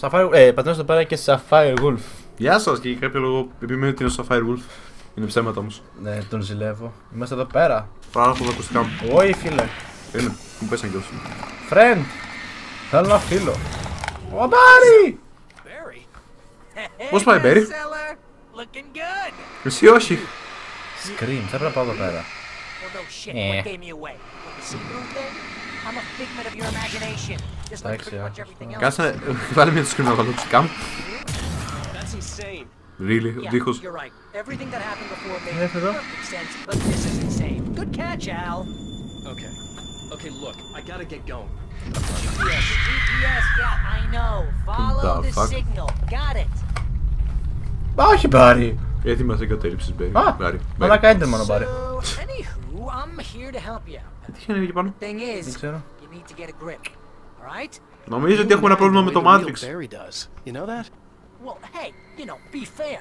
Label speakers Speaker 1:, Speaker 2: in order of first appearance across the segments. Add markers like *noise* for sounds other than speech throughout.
Speaker 1: Sapphire, ε, πατρός εδώ πέρα και Sapphire Wolf.
Speaker 2: Γεια σας και για κάποιο λόγο επιμένω ότι είναι ο Sapphire Wolf. Είναι ψέματα όμως.
Speaker 1: Ναι, τον ζηλεύω. Είμαστε εδώ πέρα.
Speaker 2: Πάρα από τα ακουστικά μου.
Speaker 1: Όχι, φίλε.
Speaker 2: Είναι, μου πέσαν κιόλα.
Speaker 1: Friend. Θέλω ένα φίλο. Ο Μπάρι!
Speaker 3: Barry;
Speaker 2: Πώς πάει, Barry?
Speaker 3: Seller. Looking good.
Speaker 2: Εσύ όχι.
Speaker 1: Scream, θα πρέπει να πάω εδώ πέρα.
Speaker 3: Well, no shit.
Speaker 1: Eh.
Speaker 3: What gave me away? What, the see-through thing? I'm a figment of your imagination. Just like
Speaker 1: Εντάξει,
Speaker 3: pretty
Speaker 1: α.
Speaker 3: much everything else.
Speaker 2: Κάτσε να βάλει μια screen να βάλω ακουστικά μου.
Speaker 3: That's insane.
Speaker 2: Really, ο
Speaker 3: Yeah,
Speaker 2: τείχος.
Speaker 3: you're right. Everything that happened before made
Speaker 1: Yes, hello?
Speaker 3: perfect sense, but this is insane. Good catch, Al.
Speaker 4: Okay. Okay, look, I gotta get going.
Speaker 3: Yes, GPS, yeah, I know. Follow
Speaker 2: the
Speaker 3: the,
Speaker 2: fuck?
Speaker 3: signal. Got it.
Speaker 1: Όχι, Μπάρι.
Speaker 2: Γιατί μας εγκατέλειψες, Μπέρι.
Speaker 1: Α,
Speaker 2: Μπάρι.
Speaker 1: μαλάκα έντερ ο Μπάρι.
Speaker 3: So, anywho, I'm here to help you out.
Speaker 2: Τι είχε εκεί πάνω.
Speaker 3: Thing is,
Speaker 1: Δεν ξέρω.
Speaker 3: you need to get a grip. All right?
Speaker 2: Νομίζω ότι έχουμε ένα πρόβλημα με το Matrix.
Speaker 4: Barry does. You know that?
Speaker 3: Well, hey, you know, be fair.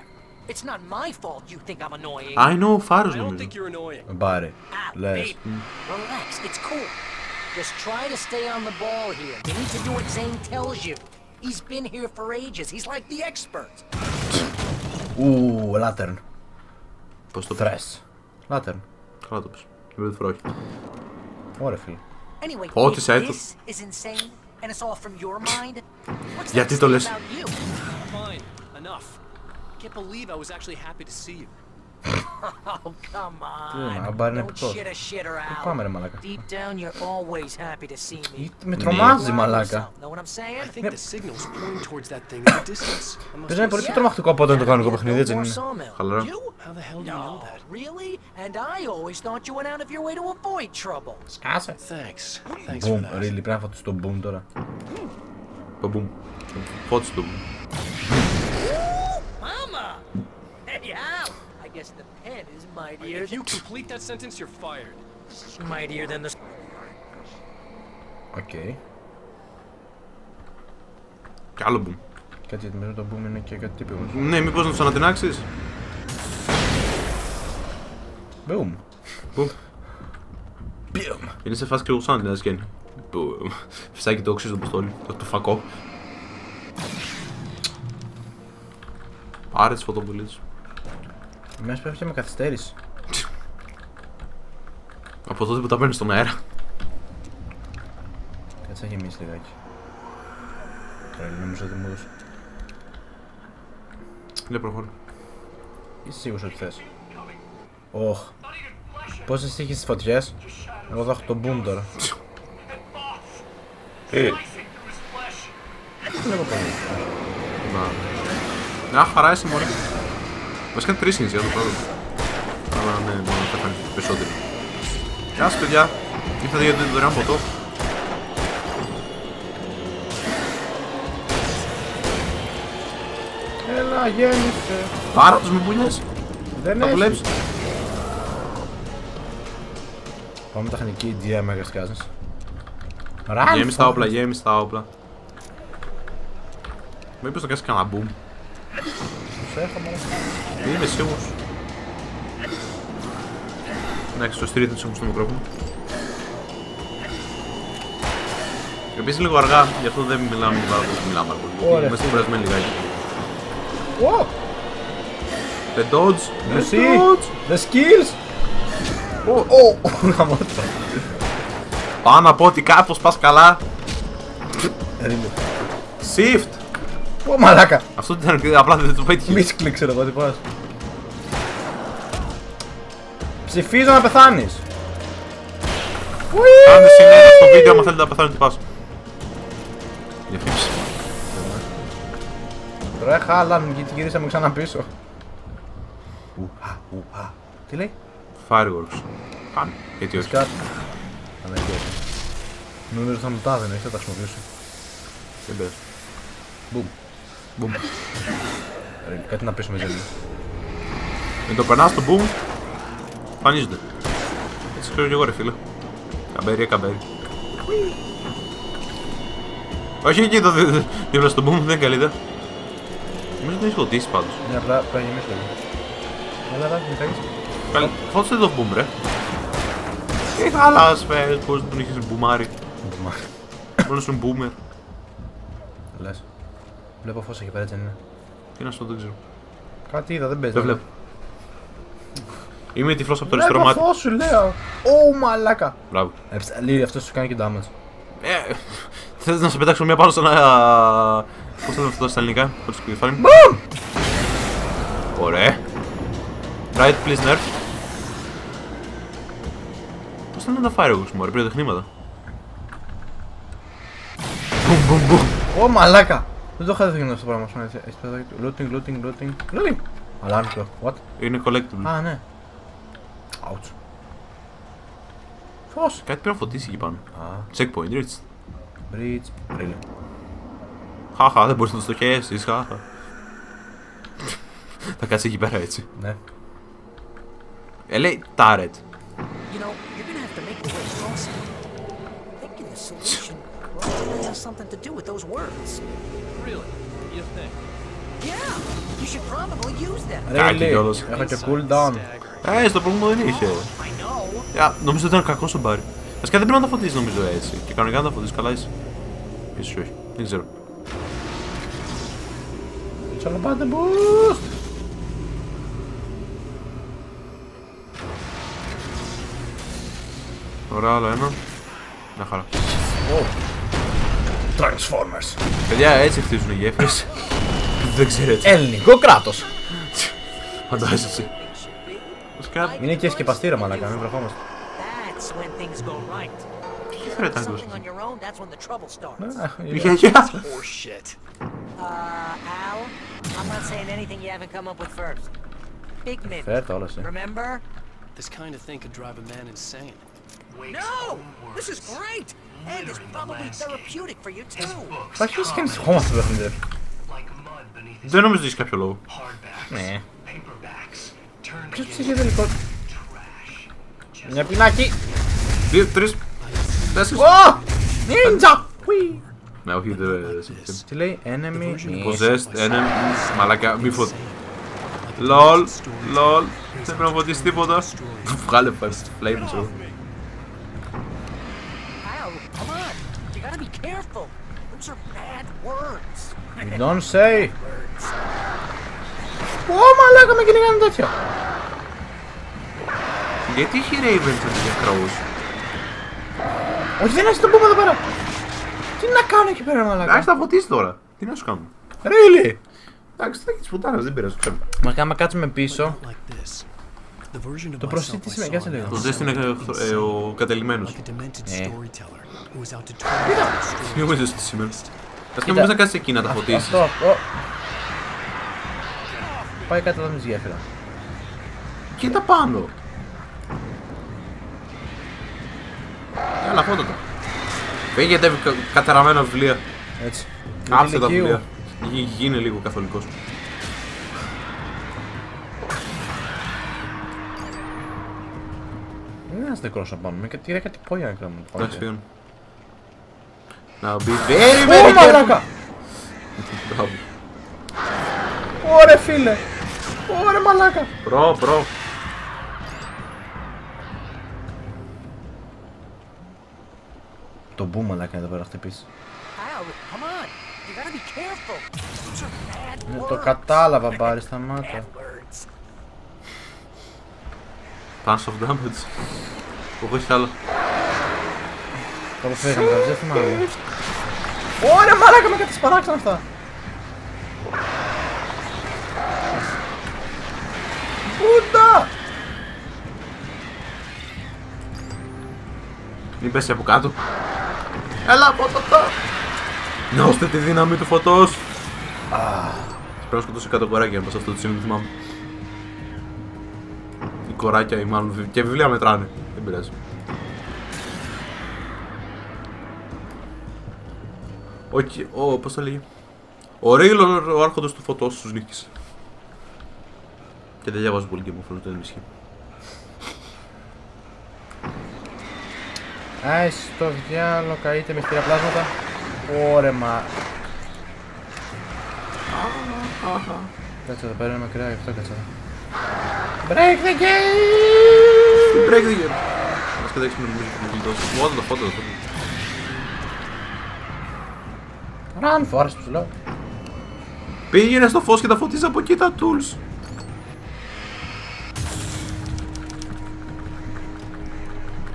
Speaker 3: It's not my fault you think I'm annoying.
Speaker 2: Α, είναι ο Φάρος
Speaker 4: I don't
Speaker 2: νομίζω.
Speaker 4: think you're annoying.
Speaker 1: Μπάρι.
Speaker 3: Ah,
Speaker 1: Λες.
Speaker 3: babe, relax. It's cool. Just try to stay on the ball here. You need to do what Zane tells you. He's been here for ages. He's like the expert.
Speaker 1: Ου, Lantern.
Speaker 2: Πώς το πες.
Speaker 1: Thresh. Lantern.
Speaker 2: Καλά το πες. Την πρώτη φορά όχι.
Speaker 1: Ωραία, φίλε.
Speaker 3: Anyway,
Speaker 2: Oh,
Speaker 3: if
Speaker 2: τι zei
Speaker 3: this is insane and it's all from your mind, what's
Speaker 2: Γιατί
Speaker 3: that
Speaker 2: το
Speaker 3: say
Speaker 2: λες?
Speaker 3: about you?
Speaker 4: Fine, enough. I can't believe I was actually happy to see you.
Speaker 3: Αν πάρει ένα επικό.
Speaker 1: Πάμε ρε μαλάκα. Με τρομάζει μαλάκα. Παίζει είναι *laughs* πολύ πιο τρομακτικό από όταν το κανονικό παιχνίδι, έτσι είναι.
Speaker 2: Χαλαρά.
Speaker 3: Really? And I always thought you went out of your way to avoid trouble.
Speaker 1: Σκάσε.
Speaker 4: Thanks. Thanks
Speaker 1: boom. for that. Boom. Στο boom τώρα.
Speaker 2: Το boom
Speaker 3: guess the pen is mightier
Speaker 4: If you
Speaker 3: than...
Speaker 4: complete that sentence, you're fired.
Speaker 3: mightier than the...
Speaker 1: Οκ.
Speaker 2: Κι άλλο boom.
Speaker 1: Κάτι γιατί μέσα το boom είναι και κάτι τύπιο.
Speaker 2: Ναι, μήπως να τους ανατινάξεις;
Speaker 1: Boom.
Speaker 2: Boom.
Speaker 1: Boom.
Speaker 2: Είναι σε φάση κρυού σαν την σκένη. Boom. Φυσάκι το οξύς στο πιστόλι. Το, το φακό. Άρε τις φωτοβουλίες.
Speaker 1: Μέσα πέφτει με καθυστέρηση.
Speaker 2: Από τότε που τα παίρνεις στον αέρα.
Speaker 1: Κάτσε να γεμίσει λιγάκι. Τώρα νομίζω ότι μου έδωσε.
Speaker 2: Ναι, προχωρώ.
Speaker 1: Είσαι σίγουρος ότι θες. Οχ. Πόσες είχες στις φωτιές; Εγώ θα έχω το boom τώρα.
Speaker 2: Ε,
Speaker 1: Δεν βλέπω πολύ.
Speaker 2: να. Μια χαρά είσαι μωρέ. Βασικά είναι τρεις είναι για το πρώτο. Αλλά ναι, μόνο θα κάνει περισσότερο. Γεια σας παιδιά. Ήρθατε για το δωρεάν ποτό.
Speaker 1: Έλα, γέμισε.
Speaker 2: Πάρα τους με πουλιές.
Speaker 1: Δεν
Speaker 2: Θα
Speaker 1: έχεις.
Speaker 2: δουλέψεις.
Speaker 1: Πάμε τεχνική DM μέγας κάζας.
Speaker 2: Γέμισε τα όπλα, γέμισε τα όπλα. Μήπως το κάνεις κανένα boom.
Speaker 1: Σε έχω μόνο.
Speaker 2: Δεν είμαι σίγουρος. Εντάξει, το στηρίδι τους έχουμε στο μικρόφωνο. Επίσης λίγο αργά, γι' αυτό δεν μιλάμε και πάρα πολύ. Μιλάμε πάρα πολύ.
Speaker 1: Ωραία.
Speaker 2: Είμαστε κουρασμένοι λιγάκι.
Speaker 1: Wow!
Speaker 2: The dodge!
Speaker 1: You
Speaker 2: The
Speaker 1: see?
Speaker 2: dodge!
Speaker 1: The skills!
Speaker 2: Oh,
Speaker 1: Oh! Γαμώτο.
Speaker 2: Πάω να πω ότι κάπως πας καλά.
Speaker 1: Περίμενε.
Speaker 2: Shift!
Speaker 1: Ω, μαλάκα!
Speaker 2: Αυτό ήταν απλά δεν το πέτυχε.
Speaker 1: Μίσκλι ξέρω εγώ τι πας. Ψηφίζω να πεθάνεις.
Speaker 2: Κάντε συνέχεια στο βίντεο άμα θέλετε να πεθάνετε τι πας. Διαφήμιση.
Speaker 1: Ρε χάλαν γιατί γυρίσαμε ξανά πίσω. Ουχα, ουχα. Τι λέει;
Speaker 2: Fireworks. Πάνε. Γιατί όχι.
Speaker 1: Σκάτ. Αναγκαίο. Νομίζω ότι θα μου τα έδινε, θα τα χρησιμοποιήσω.
Speaker 2: Δεν πειράζει.
Speaker 1: Μπουμ.
Speaker 2: Boom.
Speaker 1: Ρε, Κάτι να πέσουμε ζέλιο.
Speaker 2: Με το περνάς στο boom, εμφανίζονται. Έτσι ξέρω κι εγώ ρε φίλε. Καμπέρι, καμπέρι. Όχι εκεί το δι- δίπλα στο boom, δεν είναι καλή ιδέα. Νομίζω ότι έχεις φωτίσει πάντως.
Speaker 1: Ναι, απλά πρέπει να γεμίσει λίγο. Έλα, έλα, μην φέγεις.
Speaker 2: Καλή, φώτισε το boom ρε. Τι χαλάς φέρες, πώς τον είχες μπουμάρει. Μόνος σου boomer.
Speaker 1: Λες. Βλέπω φως εκεί πέρα, έτσι δεν είναι.
Speaker 2: Τι να σου πω, δεν ξέρω.
Speaker 1: Κάτι είδα, δεν παίζει.
Speaker 2: Δεν βλέπω. Είμαι τυφλός από το αριστερό
Speaker 1: Βλέπω
Speaker 2: μάτι.
Speaker 1: φως σου λέω. Ω, μαλάκα.
Speaker 2: Μπράβο.
Speaker 1: Ε, Λύρι, αυτός σου κάνει και damage.
Speaker 2: Ε, θες να σε πετάξω μια πάνω σε ένα... Πώς θα το αυτό στα ελληνικά, χωρίς κουιφάνι. Ωραία. Right, please, nerf. Πώς θα είναι τα fireworks, μωρέ, πήρε τεχνήματα. Μπουμ, μπουμ, μπουμ.
Speaker 1: Ω, μαλάκα. Δεν το είχα δει αυτό το πράγμα. ας πούμε, έτσι, έτσι, παιδάκι του. Looting, looting, looting. Looting. Αλάνικο. What?
Speaker 2: Είναι collectible.
Speaker 1: Α, ναι. Ouch. Φως.
Speaker 2: Κάτι πρέπει να φωτίσει εκεί πάνω.
Speaker 1: Α,
Speaker 2: Checkpoint, reached.
Speaker 1: bridge. Really.
Speaker 2: Χαχα, δεν μπορείς να το στοχεύσεις, χαχα. Θα κάτσεις εκεί πέρα έτσι.
Speaker 1: Ναι.
Speaker 2: Ε, λέει turret.
Speaker 3: You know, you're gonna have to make your way across it. Thinking the solution probably has something to do with those words.
Speaker 4: Really? You think?
Speaker 3: Yeah, you should probably use them.
Speaker 2: Κάκι
Speaker 1: Really.
Speaker 2: κιόλας.
Speaker 1: Έχω και cooldown.
Speaker 2: Ε, στο προηγούμενο δεν είχε.
Speaker 3: I know.
Speaker 2: Α, νομίζω ότι ήταν κακό ο μπάρι. Βασικά δεν πρέπει να τα φωτίσει νομίζω έτσι. Και κανονικά να τα φωτίσει καλά είσαι. Ίσως όχι. Δεν ξέρω.
Speaker 1: It's all about the boost.
Speaker 2: Ωραία, άλλο ένα. Μια χαρά. Κι έτσι χτίζουν οι γέφυρες. Δεν
Speaker 1: ξέρω. Ελνικοκράτο!
Speaker 2: Κοτσά, είσαι.
Speaker 1: Μινε και
Speaker 2: παστήρα μα,
Speaker 3: αφήνουμε.
Speaker 2: Αυτό
Speaker 1: είναι όταν οι
Speaker 3: πράγματα
Speaker 4: πηγαίνουν. Ποιο είναι αυτό που σου είπαν, αυτό είναι
Speaker 3: όταν οι προβολέ αρχίζουν. And it's probably therapeutic for you too.
Speaker 1: Θα αρχίσει και ανησυχόμαστε το παιχνίδι. ρε.
Speaker 2: Δεν νομίζω ότι έχει κάποιο λόγο.
Speaker 1: Ναι. Ποιος της είχε τελικό. Μια πινάκι.
Speaker 2: Δύο, τρεις, τέσσερις.
Speaker 1: Ω! Νίντζα! Ουί.
Speaker 2: Ναι, όχι, δεν.
Speaker 1: Τι λέει, enemy.
Speaker 2: Possessed, enemy. Μαλάκα, μη φωτ. Λολ, λολ. Δεν πρέπει να φωτίσεις τίποτα. Βγάλε flames,
Speaker 3: careful! Those are bad words.
Speaker 1: Don't say. Ω, μαλάκα με κυνηγάνε τέτοια.
Speaker 2: Γιατί έχει Ravens αντί για Crows;
Speaker 1: Όχι, δεν έχει τον πούμε εδώ πέρα. Τι να κάνω εκεί πέρα, μαλάκα;
Speaker 2: Εντάξει, θα φωτίσει τώρα. Τι να σου κάνω;
Speaker 1: Really;
Speaker 2: Εντάξει, θα έχεις πουτάνα, δεν πειράζει. ξέρω.
Speaker 1: Μα άμα κάτσουμε πίσω.
Speaker 4: Not like this. The version of
Speaker 1: Το
Speaker 4: myself
Speaker 1: προσθέτεις
Speaker 4: I
Speaker 1: σημαίνει,
Speaker 4: saw
Speaker 1: κάτσε λίγο.
Speaker 2: Το
Speaker 4: now
Speaker 2: ζέστη είναι ε, ο κατελημένος.
Speaker 4: like a demented
Speaker 1: Eh.
Speaker 4: storyteller who was out to turn around the story.
Speaker 2: Τις νομίζεις τι σήμερα. Βασικά μπορείς να κάνεις εκεί να τα φωτίσεις.
Speaker 1: Αυτό, αυτό. Πάει κάτω εδώ με τη γέφυρα.
Speaker 2: Κοίτα πάνω. Έλα, φώτα τα. Φύγετε κα- καταραμένα βιβλία.
Speaker 1: Έτσι.
Speaker 2: Άψε τα
Speaker 1: Ηλικίου.
Speaker 2: βιβλία. Γι- Γίνε λίγο καθολικός.
Speaker 1: Δεν είναι ένας νεκρός απάνω. Με κάτι, είδα κάτι πόδια νεκρά μου.
Speaker 2: Εντάξει, φύγουν. Now be very
Speaker 1: Ω,
Speaker 2: very careful.
Speaker 1: μαλάκα.
Speaker 2: Μπράβο.
Speaker 1: Ωρε φίλε. Ωρε μαλάκα.
Speaker 2: Προ, προ.
Speaker 1: Το μπου μαλάκα εδώ πέρα χτυπήσει.
Speaker 3: Al, come on! You gotta be careful! Those are bad
Speaker 1: Ναι,
Speaker 3: words.
Speaker 1: το κατάλαβα μπάρι, σταμάτα.
Speaker 3: Bad words.
Speaker 2: Tons of damage. Όχι, όχι άλλο;
Speaker 1: Το αποφύγαμε, δεν θυμάμαι. Ωρε μαλάκα με κάτι παράξενα αυτά. Πούντα!
Speaker 2: Μην πέσει από κάτω. Έλα, ποτοτό. Νιώστε τη δύναμη του φωτός. Πρέπει να σκοτώσω κάτω κοράκια, πως αυτό το σημείο θυμάμαι. Οι κοράκια ή μάλλον βι- και βιβλία μετράνε. Δεν πειράζει. Όχι, ο, πώς το λέγει; Ο Ρίγλορ, ο άρχοντος του φωτός τους νίκησε. Και δεν διαβάζω πολύ και μου φαίνεται δεν ισχύει.
Speaker 1: Άι, στο διάλο, καείτε με χτυρά πλάσματα. Ωρε μα. Κάτσε εδώ πέρα είναι μακριά, γι' αυτό κάτσε εδώ. Break the game!
Speaker 2: Break the game. Μας κατέξουμε νομίζω και με γλιτώσει. Μόνο το φώτο, το φώτο.
Speaker 1: Run, forest, σου λέω.
Speaker 2: Πήγαινε στο φως και τα φωτίζει από εκεί τα tools.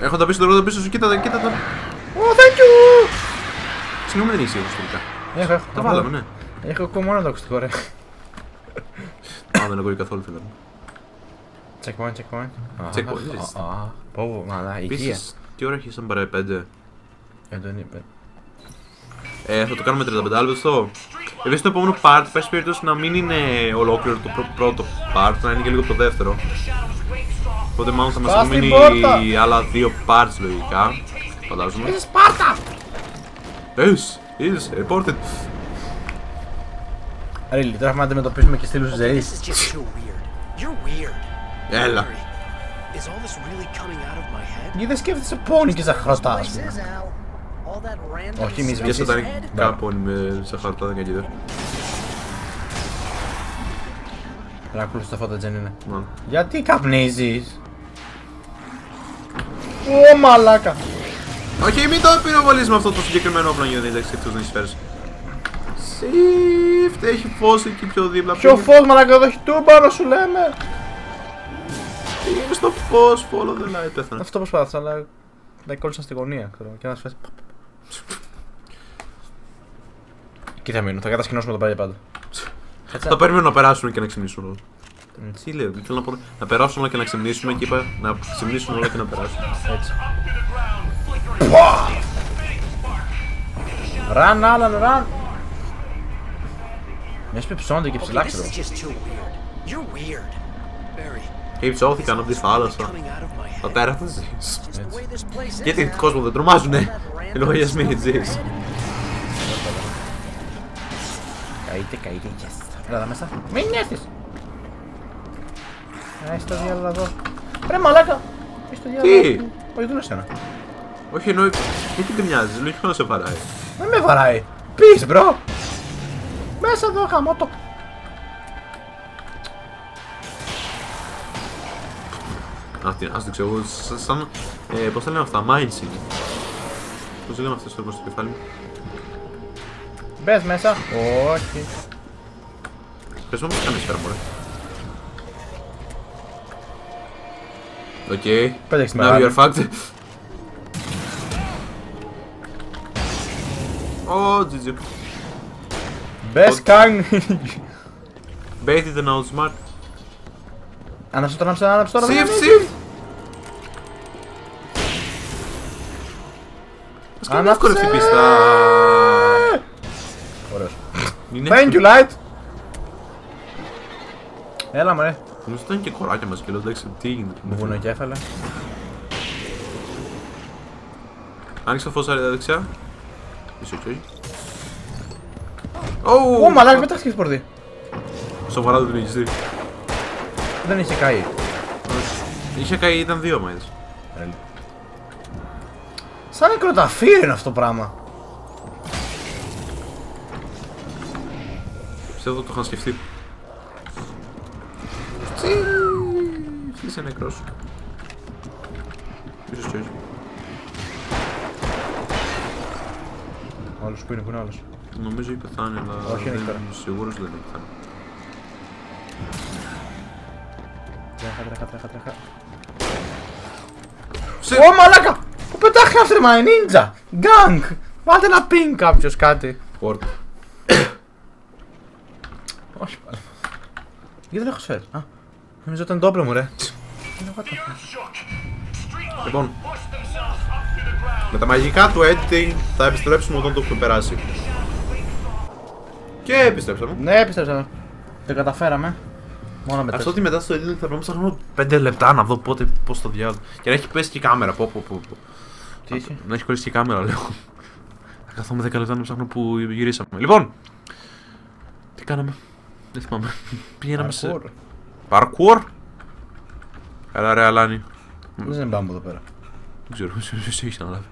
Speaker 2: Έχω τα πίσω τώρα, τα πίσω σου, κοίτα τα, κοίτα τα.
Speaker 1: Oh, thank you!
Speaker 2: Συγγνώμη δεν είσαι όμως τελικά.
Speaker 1: Έχω, έχω.
Speaker 2: Τα βάλαμε, ναι.
Speaker 1: Έχω ακόμα μόνο το ακουστικό, ρε.
Speaker 2: Α, δεν ακούει καθόλου φίλε μου.
Speaker 1: Checkpoint, checkpoint.
Speaker 2: Checkpoint, yes.
Speaker 1: Α, α, Πω, μαλά, υγεία.
Speaker 2: Επίσης, τι ώρα έχει σαν παρά 5.
Speaker 1: Ε, τον είπε.
Speaker 2: Ε, θα το κάνουμε 35 λεπτό. Επίσης το επόμενο part, πες περίπτωση να μην είναι ολόκληρο το πρω- πρώτο part, να είναι και λίγο το δεύτερο. Οπότε μάλλον θα μας
Speaker 1: Σπάς
Speaker 2: έχουν
Speaker 1: την
Speaker 2: μείνει
Speaker 1: πόρτα!
Speaker 2: άλλα δύο parts λογικά. Φαντάζομαι.
Speaker 1: Είσαι Σπάρτα!
Speaker 2: Yes, is reported.
Speaker 1: Really, τώρα έχουμε να αντιμετωπίσουμε και στήλους
Speaker 3: This
Speaker 1: ζεής.
Speaker 3: is just too weird. You're weird.
Speaker 2: Έλα.
Speaker 4: Is all this really coming out of my head?
Speaker 1: Γιατί δεν σκέφτεσαι πόνοι και ζαχαρωτά, ας
Speaker 3: Place
Speaker 1: πούμε.
Speaker 3: is, Al. All that random
Speaker 1: Όχι, μη
Speaker 3: stuff
Speaker 2: Και
Speaker 1: σβήσεις.
Speaker 3: in
Speaker 2: όταν
Speaker 3: his
Speaker 2: είναι
Speaker 3: head?
Speaker 2: κάπου με σαν χαρτά δεν κάνει
Speaker 1: Πρέπει να ακούσεις τα φώτα, Τζεν είναι.
Speaker 2: Μάλλον.
Speaker 1: Γιατί καπνίζεις; Ω, μαλάκα.
Speaker 2: Όχι, μην το πυροβολείς με αυτό το συγκεκριμένο όπλο για να δεν εκτός να εισφέρεις. Shift, έχει φως εκεί πιο δίπλα.
Speaker 1: Ποιο
Speaker 2: Πήγαινε-
Speaker 1: φως, μαλάκα, εδώ έχει τούμπανο, σου λέμε.
Speaker 2: Πήγαινε στο φως, follow the light, πέθανε.
Speaker 1: Αυτό προσπάθησα, αλλά δεν κόλλησα στη γωνία, ξέρω. Και να σφαίρει. Εκεί θα μείνω, θα κατασκηνώσουμε το πάλι πάντα.
Speaker 2: Θα περιμένω να περάσουν και να ξυπνήσουν όλα. Τι λέω, θέλω να πω να περάσουν όλα και να ξυπνήσουμε και είπα να ξυπνήσουν όλα και να περάσουν.
Speaker 1: Έτσι. Ραν, Άλαν, ραν. Μες ψώνται και
Speaker 3: Okay,
Speaker 1: ψηλά,
Speaker 3: this
Speaker 1: ξέρω.
Speaker 3: is just too weird. You're weird.
Speaker 4: Barry,
Speaker 2: Και υψώθηκαν από τη
Speaker 4: really
Speaker 2: θάλασσα.
Speaker 4: coming out of my
Speaker 2: Τα
Speaker 4: head.
Speaker 2: τέρατα ζεις.
Speaker 3: Just the way this place is,
Speaker 2: Γιατί
Speaker 3: Al.
Speaker 2: κόσμο δεν τρομάζουνε;
Speaker 3: All that random
Speaker 2: Λογαριασμοί
Speaker 3: stuff in your
Speaker 2: ζεις.
Speaker 3: head?
Speaker 1: Καείτε, καείτε, yes. Έλα εδώ μέσα. Μην έρθεις. Α, είσαι το διάλογο εδώ. Ρε μαλάκα. Είσαι το διάλογο.
Speaker 2: Τι;
Speaker 1: Όχι, δούλω σένα.
Speaker 2: Όχι εννοεί. Γιατί γκρινιάζεις, λογικό να σε βαράει.
Speaker 1: Δεν με βαράει. Πεις, μπρο. Μέσα εδώ, χαμώ το.
Speaker 2: Α, τι, ας το ξέρω, εγώ, σαν- σαν, ε, πώς τα λένε αυτά, mines είναι. Πώς λέγανε αυτές τώρα στο κεφάλι μου;
Speaker 1: Μπες μέσα. Όχι.
Speaker 2: Πες μου, κάνε σφαίρα, μωρέ. Οκ.
Speaker 1: Πέταξε τη
Speaker 2: Now
Speaker 1: μεγάλη.
Speaker 2: you're fucked. Ω, GG.
Speaker 1: Μπες, καν.
Speaker 2: Baited and outsmart.
Speaker 1: Άναψε τώρα, άναψε, άναψε τώρα.
Speaker 2: Shift,
Speaker 1: δεν
Speaker 2: shift! Ας κάνει εύκολο αυτή η πίστα.
Speaker 1: Ωραίος.
Speaker 2: Είναι
Speaker 1: Thank you, light. Έλα, μωρέ.
Speaker 2: Νομίζω ότι ήταν και κοράκια μας και λέω εντάξει τι γίνεται.
Speaker 1: Βουνοκέφαλα.
Speaker 2: Άνοιξε το φως αριστερά δεξιά. Είσαι οκ.
Speaker 1: Ω, μαλάκα, πετάχτηκες στην πορτή.
Speaker 2: Σοβαρά δεν τον έχεις δει.
Speaker 1: Δεν είχε καεί.
Speaker 2: Είχε καεί, ήταν δύο μάιδες.
Speaker 1: Σαν νεκροταφείο είναι αυτό το πράγμα.
Speaker 2: Πιστεύω ότι το είχαν σκεφτεί. Είσαι νεκρός. Ίσως και όχι.
Speaker 1: Άλλος που είναι, που είναι άλλος.
Speaker 2: Νομίζω έχει πεθάνει, αλλά
Speaker 1: Όχι, είναι
Speaker 2: δεν
Speaker 1: εκεί πέρα.
Speaker 2: είμαι σίγουρος δεν έχει πεθάνει.
Speaker 1: Τρέχα, τρέχα, τρέχα, τρέχα.
Speaker 2: Σε...
Speaker 1: Ω, μαλάκα! Πού πετάχει αυτό, μα νίντζα! Γκάγκ! Βάλτε ένα πιν κάποιος κάτι.
Speaker 2: Port.
Speaker 1: Όχι πάλι. Γιατί δεν έχω σφαίρει. Α, νομίζω ήταν το όπλο μου, ρε. Είναι what the fuck;
Speaker 2: Λοιπόν, με τα μαγικά του editing θα επιστρέψουμε όταν το έχουμε περάσει. Και επιστρέψαμε.
Speaker 1: Ναι, επιστρέψαμε. Το καταφέραμε. Μόνο με
Speaker 2: Αυτό
Speaker 1: τέσσερα.
Speaker 2: ότι μετά στο editing θα πρέπει να ψάχνω 5 λεπτά να δω πότε, πώς το διάλογο. Και να έχει πέσει και η κάμερα. Πω, πω, πω, πω.
Speaker 1: Τι είχε;
Speaker 2: Να έχει κολλήσει και η κάμερα, λέω. Θα καθόμαι 10 λεπτά να ψάχνω που γυρίσαμε. Λοιπόν, τι κάναμε; Δεν θυμάμαι. *laughs* Πηγαίναμε σε.
Speaker 1: Parkour.
Speaker 2: Parkour; Έλα ρε Αλάνη.
Speaker 1: Δεν είναι μπάμπο εδώ πέρα.
Speaker 2: Δεν ξέρω, εσύ έχεις αναλάβει.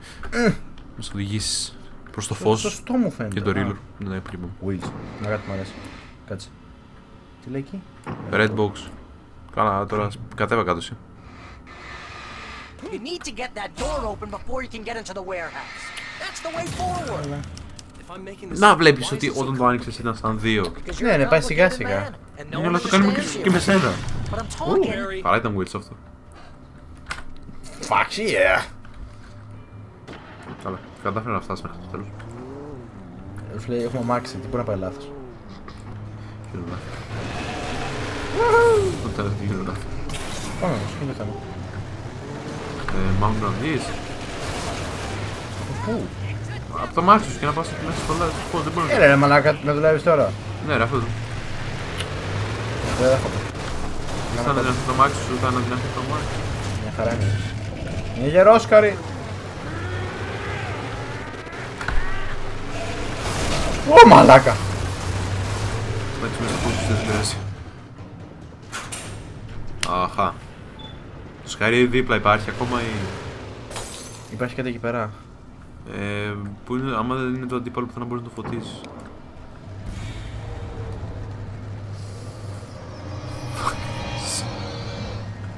Speaker 2: Μας οδηγήσεις προς το
Speaker 1: Το
Speaker 2: φως
Speaker 1: Σωστό μου φαίνεται.
Speaker 2: και το
Speaker 1: Α,
Speaker 2: ρίλο. Ναι, ναι, πολύ μόνο.
Speaker 1: Wheels. Να κάτι μου αρέσει. Κάτσε. Τι λέει εκεί;
Speaker 2: Red box. Καλά, τώρα κατέβα κάτω εσύ.
Speaker 3: You need to get that door open before you can get into the warehouse. That's the way forward.
Speaker 4: If I'm making this
Speaker 2: Να
Speaker 4: up,
Speaker 2: βλέπεις
Speaker 4: why
Speaker 2: ότι
Speaker 4: is it so
Speaker 2: όταν το άνοιξες ήταν σαν δύο.
Speaker 3: Because
Speaker 1: Ναι,
Speaker 3: you're
Speaker 1: ναι,
Speaker 3: a
Speaker 1: πάει σιγά
Speaker 3: complicated
Speaker 1: σιγά.
Speaker 3: man, and no
Speaker 2: Ναι,
Speaker 3: one
Speaker 2: αλλά το κάνουμε και,
Speaker 3: understands you.
Speaker 2: και με σένα.
Speaker 3: But I'm talking.
Speaker 4: Harry.
Speaker 2: Παρά ήταν Will σε αυτό.
Speaker 1: Fuck yeah!
Speaker 2: Καλά, κατάφερα να φτάσει μέχρι το τέλος.
Speaker 1: Ε, Φίλε, έχουμε αμάξει, τι μπορεί να πάει λάθος.
Speaker 2: Τι είναι λάθος. Το τέλος τι είναι λάθος.
Speaker 1: Πάμε όμως, είναι το θέμα.
Speaker 2: Ε, Mount να δεις.
Speaker 1: Πού;
Speaker 2: Από το μάξι σου και να πας μέσα στο λάθος. Πω, δεν μπορεί να...
Speaker 1: Έλα ρε μαλάκα, με δουλεύεις τώρα;
Speaker 2: Ναι ρε, αυτό το.
Speaker 1: Δεν δέχομαι.
Speaker 2: Σαν να δυνατεί το μάξι σου, ήταν να δυνατεί το μάξι.
Speaker 1: Μια χαρά είναι. Είναι γερόσκαρη. Ω μαλάκα.
Speaker 2: Εντάξει, μέσα από τους δεν πειράζει. Αχα. Το σκαρί δίπλα υπάρχει ακόμα ή...
Speaker 1: Υπάρχει κάτι εκεί πέρα.
Speaker 2: Ε, που είναι, άμα δεν είναι το αντίπαλο που θα να μπορείς να το φωτίσεις.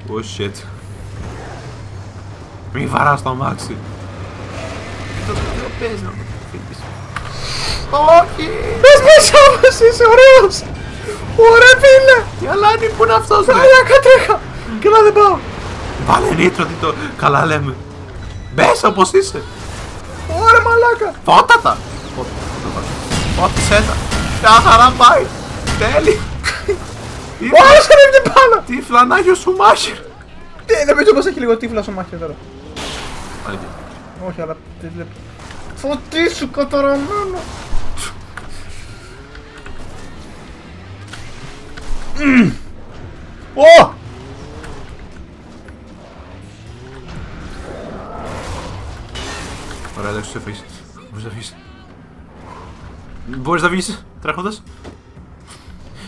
Speaker 2: Oh shit. Μη βαράς το αμάξι. Το δεν παίζει να το φύγεις. Όχι!
Speaker 1: Πες μέσα μας, είσαι ωραίος. Ωραία φίλε.
Speaker 2: Τι αλάνι που είναι αυτός ρε!
Speaker 1: Μαλάκα τρέχα. Και να δεν πάω.
Speaker 2: Βάλε νίτρο, τι το... Καλά λέμε. Μπες όπως είσαι.
Speaker 1: Ωραία μαλάκα.
Speaker 2: Φώτα τα! Φώτισέ τα! Μια χαρά πάει! Τέλει! Τι
Speaker 1: Ωραία σκαρεύει την πάνω.
Speaker 2: Τι φλανάγιο σου μάχερ!
Speaker 1: Τι, δεν πείτε πως έχει λίγο τύφλα στο μάχη τώρα.
Speaker 2: Αλήθεια.
Speaker 1: Όχι, αλλά τις βλέπω. Φωτίσου καταραμένο. Μμμ. Ω!
Speaker 2: Ωραία, εντάξει, σε αφήσεις. Μπορείς να φύγεις. Μπορείς να βγεις τρέχοντας.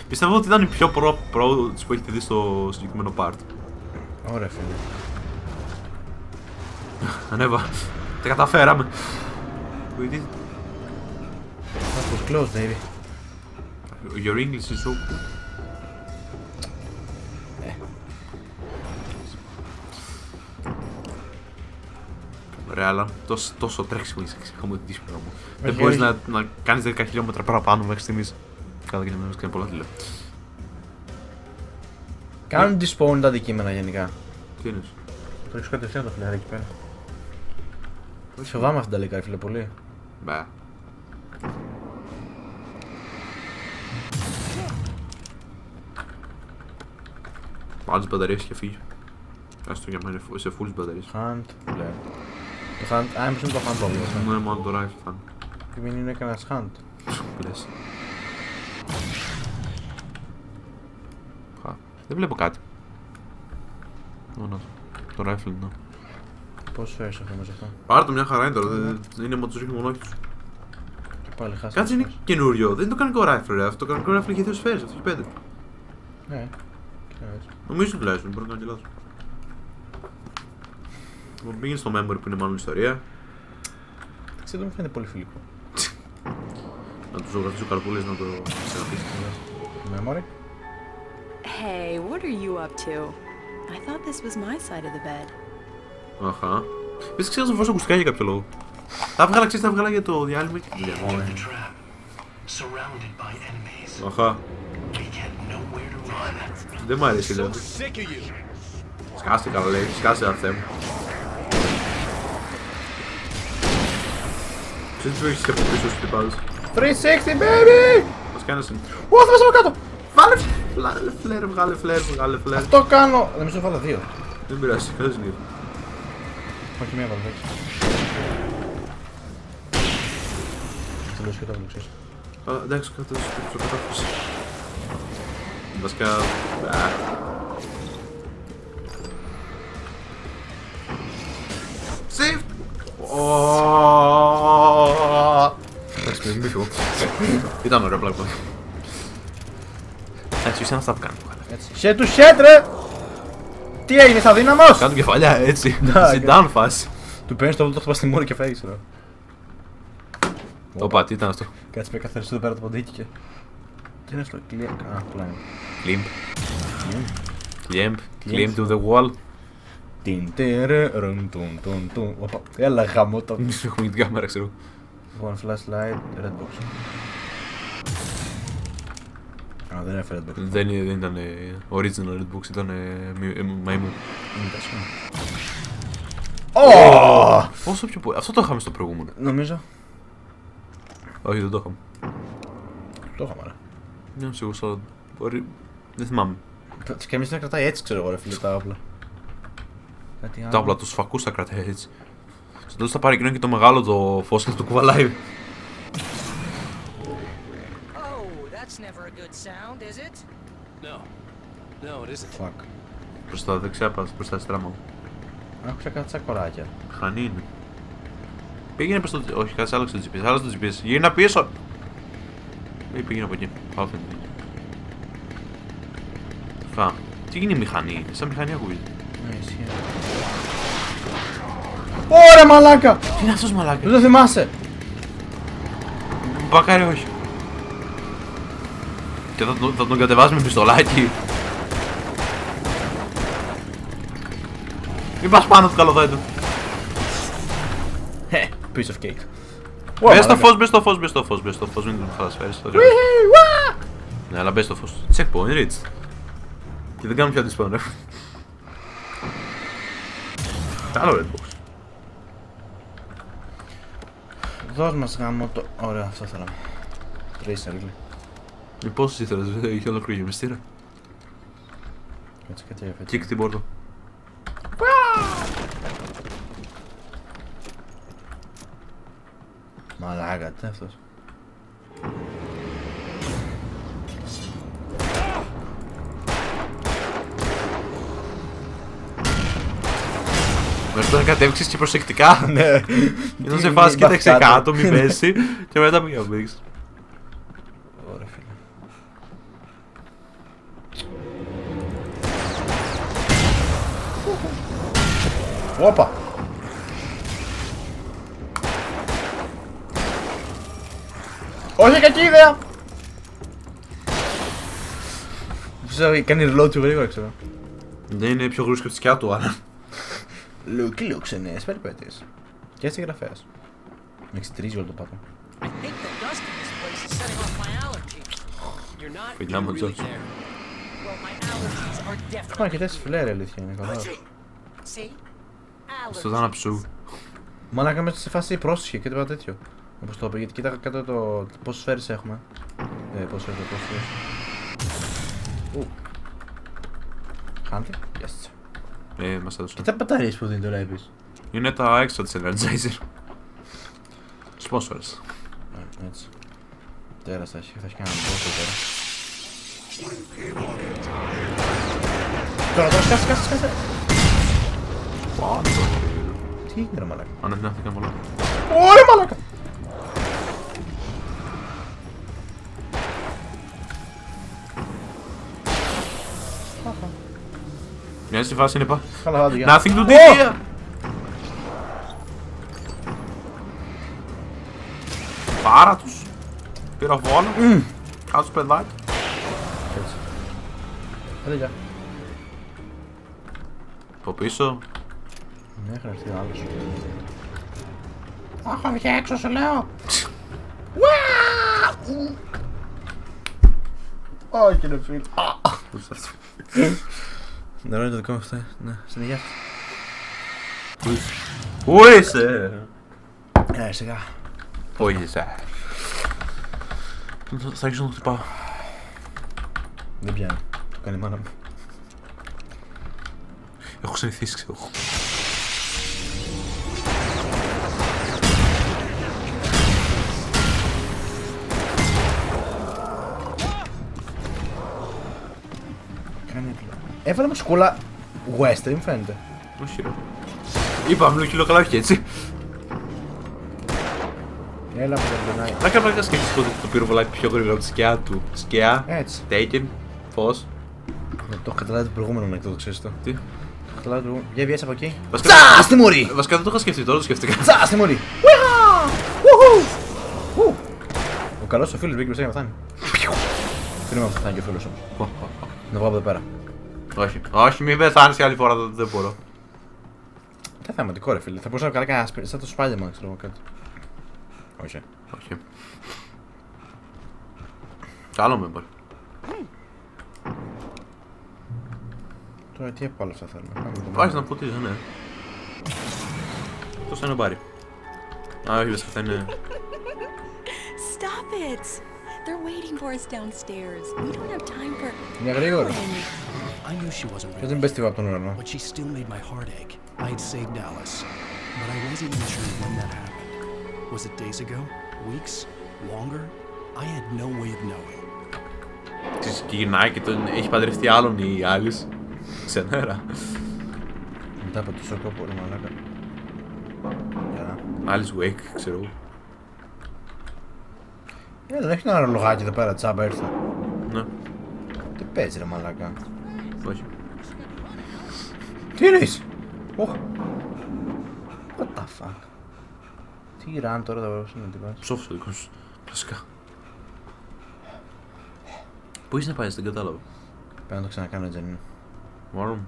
Speaker 2: Πιστεύω ότι ήταν η πιο προ pro της που έχετε δει στο συγκεκριμένο part.
Speaker 1: Ωραία φίλε. *laughs*
Speaker 2: Ανέβα. Τα καταφέραμε. Wait,
Speaker 1: That was close, baby.
Speaker 2: Your English is so good. Ωραία, αλλά τόσο, τόσο τρέξιμο είσαι ξεχάμε ότι δύσκολο μου. Δεν
Speaker 1: Όχι,
Speaker 2: μπορείς
Speaker 1: όχι.
Speaker 2: να, να κάνεις 10 χιλιόμετρα παραπάνω μέχρι στιγμής. Κατά και να μην κάνει πολλά τηλέφωνα.
Speaker 1: Κάνουν despawn τα αντικείμενα γενικά.
Speaker 2: Τι είναι.
Speaker 1: Το έχεις κατευθείαν το φιλάρι εκεί πέρα. Φοβάμαι αυτήν τα λίκα, φίλε, πολύ.
Speaker 2: Μπα. Βάλει τι μπαταρίες και φύγει. Άστο για μένα είναι σε full μπαταρίες.
Speaker 1: Hunt, λέει. Το Hunt, α, έμπρος είναι το Hunt πρόβλημα.
Speaker 2: Ναι, μόνο το rifle θα
Speaker 1: Τι μην είναι κανένας Hunt;
Speaker 2: είναι. Λες. Χα, Δεν βλέπω κάτι. Μόνος το rifle είναι.
Speaker 1: Πώς φέρεις αυτό μέσα αυτό;
Speaker 2: Πάρ' το μια χαρά είναι τώρα, δεν δεν είναι μόνο τους ρίχνει μόνο τους.
Speaker 1: Και πάλι χάσαμε.
Speaker 2: Κάτσε είναι καινούριο, δεν είναι το κανονικό rifle ρε. Αυτό το κανονικό rifle έχει δύο σφαίρες, αυτό έχει πέντε.
Speaker 1: Ναι. Κοίτα έτσι.
Speaker 2: Νομίζω τουλάχιστον, μπορεί να κάνω και λάθος. Λοιπόν, πήγαινε στο memory που είναι μάλλον ιστορία.
Speaker 1: Ξέρω, μου φαίνεται πολύ φιλικό.
Speaker 2: Να του ζωγραφίσει ο καρπούλες να το ξαναπείς.
Speaker 1: Memory.
Speaker 5: Hey, what are you up to? I thought this was my side of the bed.
Speaker 2: Αχα. Πες ξέρω να βάζω ακουστικά για κάποιο λόγο. Τα έβγαλα, ξέρεις, τα έβγαλα για το διάλειμμα και τη δουλειά μου.
Speaker 6: the trap. Surrounded by enemies.
Speaker 2: Αχα.
Speaker 6: We get nowhere to run.
Speaker 2: Δεν μ' αρέσει, λέω.
Speaker 4: sick of you.
Speaker 2: Σκάστε καλά, λέει. Σκάστε, αρθέ μου. Ξέρεις τι έχεις και από πίσω σου τυπάδες.
Speaker 1: 360, baby!
Speaker 2: Μας κάνεις είναι.
Speaker 1: Ω, θα μέσα από κάτω!
Speaker 2: Βάλε φλερ, φλερ, βγάλε φλερ, βγάλε φλερ.
Speaker 1: Αυτό κάνω! Δεν μισό βάλα δύο.
Speaker 2: Δεν πειράζει, δεν είναι.
Speaker 1: Όχι μία βάλα, εντάξει. Τελειώσει και το έβλεξες.
Speaker 2: Α, εντάξει, κάτω στο κατάφυση. Βασικά... α, Save! Ήταν ωραίο πλάκο. Εντάξει, είσαι αυτά που κάνει.
Speaker 1: Έτσι. Σε τους σετ, ρε! Τι έγινε, είσαι αδύναμος!
Speaker 2: Κάτω κεφαλιά έτσι. *laughs*
Speaker 1: Να,
Speaker 2: Sit down φάση.
Speaker 1: Του παίρνεις το βόλο, το χτυπάς στη μούρη και φεύγεις, ρε.
Speaker 2: Όπα, τι ήταν αυτό;
Speaker 1: Κάτσε με καθαριστεί εδώ πέρα το ποντίκι και... Τι είναι αυτό, κλειέ... Α, πλάι.
Speaker 2: Κλίμπ. Κλίμπ. Κλίμπ to the wall.
Speaker 1: Τιν τερε, ρουν, τουν, τουν, τουν. Οπα, έλα γαμώ το.
Speaker 2: Μη σου έχουμε την κάμερα, ξέρω.
Speaker 1: Λοιπόν, flashlight, red box. Α, δεν έφερε red box.
Speaker 2: Δεν, δεν ήταν ε, original Red Box, ήταν ε, μη- ε, μαϊμού.
Speaker 1: Είναι τα σχόλια. Ω!
Speaker 2: Πόσο πιο πολύ. Αυτό το είχαμε στο προηγούμενο.
Speaker 1: Νομίζω.
Speaker 2: Όχι, δεν το είχαμε.
Speaker 1: Το είχαμε, ρε.
Speaker 2: Δεν είμαι σίγουρος, αλλά μπορεί. Δεν θυμάμαι.
Speaker 1: Και εμείς να κρατάει έτσι, ξέρω εγώ, ρε φίλε, τα όπλα. Κάτι άλλο.
Speaker 2: Τα όπλα τους φακούς τα κρατάει έτσι. Στο τέλο θα πάρει εκείνο και το μεγάλο το φως και θα το κουβαλάει.
Speaker 3: Oh, that's never a good sound, is it?
Speaker 4: No. No, it isn't.
Speaker 1: Fuck.
Speaker 2: Προ τα δεξιά πας, προ τα αριστερά μου.
Speaker 1: Άκουσα κάτι σαν κοράκια.
Speaker 2: Χανή είναι. Πήγαινε προς το. Όχι, κάτσε άλλαξε το GPS. Άλλαξε το GPS. Γύρνα πίσω. Ή πήγαινε από εκεί. Πάω φαίνεται. Φα. Τι γίνει η μηχανή, σαν μηχανή ακούγεται.
Speaker 1: Ναι, ισχύει. Ωραία, μαλάκα!
Speaker 2: Τι είναι αυτός μαλάκα.
Speaker 1: Δεν το θυμάσαι!
Speaker 2: Μπακάρι, όχι. Και θα τον, θα τον κατεβάσει με πιστολάκι. Μην πας πάνω του καλωδέντου.
Speaker 1: Χε, piece of cake.
Speaker 2: Μπες στο φως, μπες στο φως, μπες στο φως, μπες στο φως, μην τον φασφέρεις. το λέω. Ναι, αλλά μπες στο φως. Checkpoint, reached. Και δεν κάνουμε πια τη ρε. Άλλο Red Box.
Speaker 1: Δώσ' μας γάμο το... Ωραία, αυτό θέλαμε. Tracer, really.
Speaker 2: Ε, Πόσους ήθελες, ε, είχε ολοκληρή γεμιστήρα.
Speaker 1: Έτσι κάτι έφερε.
Speaker 2: Κίκ την πόρτα.
Speaker 1: Μαλάκα, τι είναι αυτός.
Speaker 2: Μέχρι τώρα κατέβηξες και προσεκτικά. *laughs*
Speaker 1: Ναι.
Speaker 2: Ήταν σε φάση κοίταξε κάτω, μην πέσει. Και μετά πήγα να μπήξεις.
Speaker 1: Ωραία, φίλε. Όπα! Όχι κακή ιδέα! Ξέρω, κάνει reload πιο γρήγορα, ξέρω.
Speaker 2: Δεν είναι πιο γρήγορος και από τη σκιά του, αλλά.
Speaker 1: Λουκ, λουκ, σε νέες περιπέτειες. Και έτσι γραφέας. Με εξητρίζει όλο το πάπα.
Speaker 3: I think the dust in this place is setting off my allergy.
Speaker 4: You're not
Speaker 2: Φιλιά μου,
Speaker 4: you're really
Speaker 2: Τζος.
Speaker 4: there.
Speaker 3: Well, my allergies are
Speaker 1: Έχουμε
Speaker 3: definitely.
Speaker 1: αρκετές φλέρε, αλήθεια είναι καλά.
Speaker 3: See?
Speaker 2: Στο
Speaker 3: Allergies.
Speaker 2: θάναψου.
Speaker 1: Μαλάκα μέσα σε φάση πρόσχε και τίποτα τέτοιο. Όπως το είπα, γιατί κοίτα κάτω το. Πόσες σφαίρε έχουμε. Ε, πόσες σφαίρε, πόσες σφαίρε. Ου. Χάντε. Yes.
Speaker 2: Ε, μας έδωσε.
Speaker 1: Και τα μπαταρίες που δίνει τώρα επίση.
Speaker 2: Είναι τα έξω της Energizer. Sponsors.
Speaker 1: Έτσι. Τέρα θα έχει, θα έχει κανένα πόσο τώρα. Τώρα, τώρα, σκάσε, σκάσε, σκάσε. Τι έγινε, ρε μαλάκα.
Speaker 2: Αναδυνάθηκαν πολλά.
Speaker 1: Ωραία, μαλάκα.
Speaker 2: Μια στη φάση είναι πα.
Speaker 1: Καλά, άντε, γεια.
Speaker 2: Nothing to do
Speaker 1: Ω!
Speaker 2: here. Πάρα τους. Πυροβόλα. Κάτω παιδάκι.
Speaker 1: Έτσι. Άντε, γεια.
Speaker 2: Από πίσω.
Speaker 1: Ναι, θα έρθει άλλος. Αχ, βγει έξω, σου λέω. Όχι, ρε φίλε. Νερό είναι το δικό μου αυτό. Ναι, στην υγεία σας.
Speaker 2: Πού είσαι;
Speaker 1: Ε, σιγά.
Speaker 2: Πού είσαι; Θα αρχίσω να το χτυπάω.
Speaker 1: Δεν πιάνει. Το κάνει η μάνα μου.
Speaker 2: Έχω συνηθίσει, ξέρω
Speaker 1: Έβαλα μου σκούλα western, μου φαίνεται.
Speaker 2: Όχι ρε. Είπαμε λίγο καλά, όχι έτσι.
Speaker 1: Έλα που δεν περνάει.
Speaker 2: Να κάνω να σκέφτεσαι ότι το πυροβολάκι πιο γρήγορα από τη σκιά του. Σκιά,
Speaker 1: Έτσι.
Speaker 2: taken, φως.
Speaker 1: Ναι, Το έχω καταλάβει το προηγούμενο ανεκδότο, ξέρεις το.
Speaker 2: Τι;
Speaker 1: Το έχω καταλάβει το προηγούμενο. Για βγες από εκεί.
Speaker 2: Βασικά,
Speaker 1: Τσα, στη μουρή!
Speaker 2: βασικά δεν το είχα σκεφτεί, τώρα το σκέφτηκα.
Speaker 1: Τσα, στη μουρή! Ουιχα! Ουχου! Ου! Ο καλός ο φίλος μπήκε μπροστά για να φτάνει. Κρίμα που θα φτάνει και ο φίλος όμως. Να βγω από εδώ πέρα.
Speaker 2: Όχι, όχι, μην πεθάνεις άλλη φορά, δεν- δεν μπορώ.
Speaker 1: Τι θεματικό ρε φίλε, θα μπορούσα να κάνω κανένα σπίτι, σαν το Spider-Man ξέρω εγώ κάτι. Όχι.
Speaker 2: Όχι. Καλό με μπορεί.
Speaker 1: Τώρα τι από όλα αυτά θέλουμε. Πάμε το
Speaker 2: Βάζεις
Speaker 1: μόνο.
Speaker 2: να ποτίζει, ναι. Αυτό είναι ο Μπάρι. Α, όχι, βασικά θα είναι...
Speaker 5: Stop it! They're waiting for us downstairs. We don't have time for.
Speaker 1: Μια γρήγορα.
Speaker 5: Alan.
Speaker 6: I knew she wasn't
Speaker 1: Και
Speaker 6: ready,
Speaker 1: δεν πες τίποτα από τον ουρανό.
Speaker 6: but she still made my heart ache. I had saved Alice, but I wasn't even sure when that happened. Was it days ago? Weeks? Longer? I had no way of knowing.
Speaker 2: Της γυρνάει και τον έχει παντρευτεί άλλον η Άλις. Ξενέρα.
Speaker 1: Μετά από τόσο κόπο, ρε μαλάκα. Για να.
Speaker 2: Άλις Wake, ξέρω εγώ.
Speaker 1: Ε, δεν έχει ένα ρολογάκι εδώ πέρα, τσάμπα ήρθα.
Speaker 2: Ναι,
Speaker 1: Τι παίζει ρε μαλάκα.
Speaker 2: Όχι.
Speaker 1: Τι εννοείς; Οχ. What the fuck. Τι ραν τώρα θα βρω να την πας.
Speaker 2: Ψόφος ο δικός σου. Κλασικά. Πού είσαι να πάει, δεν κατάλαβα.
Speaker 1: Πρέπει να το ξανακάνω Τζανίνο.
Speaker 2: Μάλλον.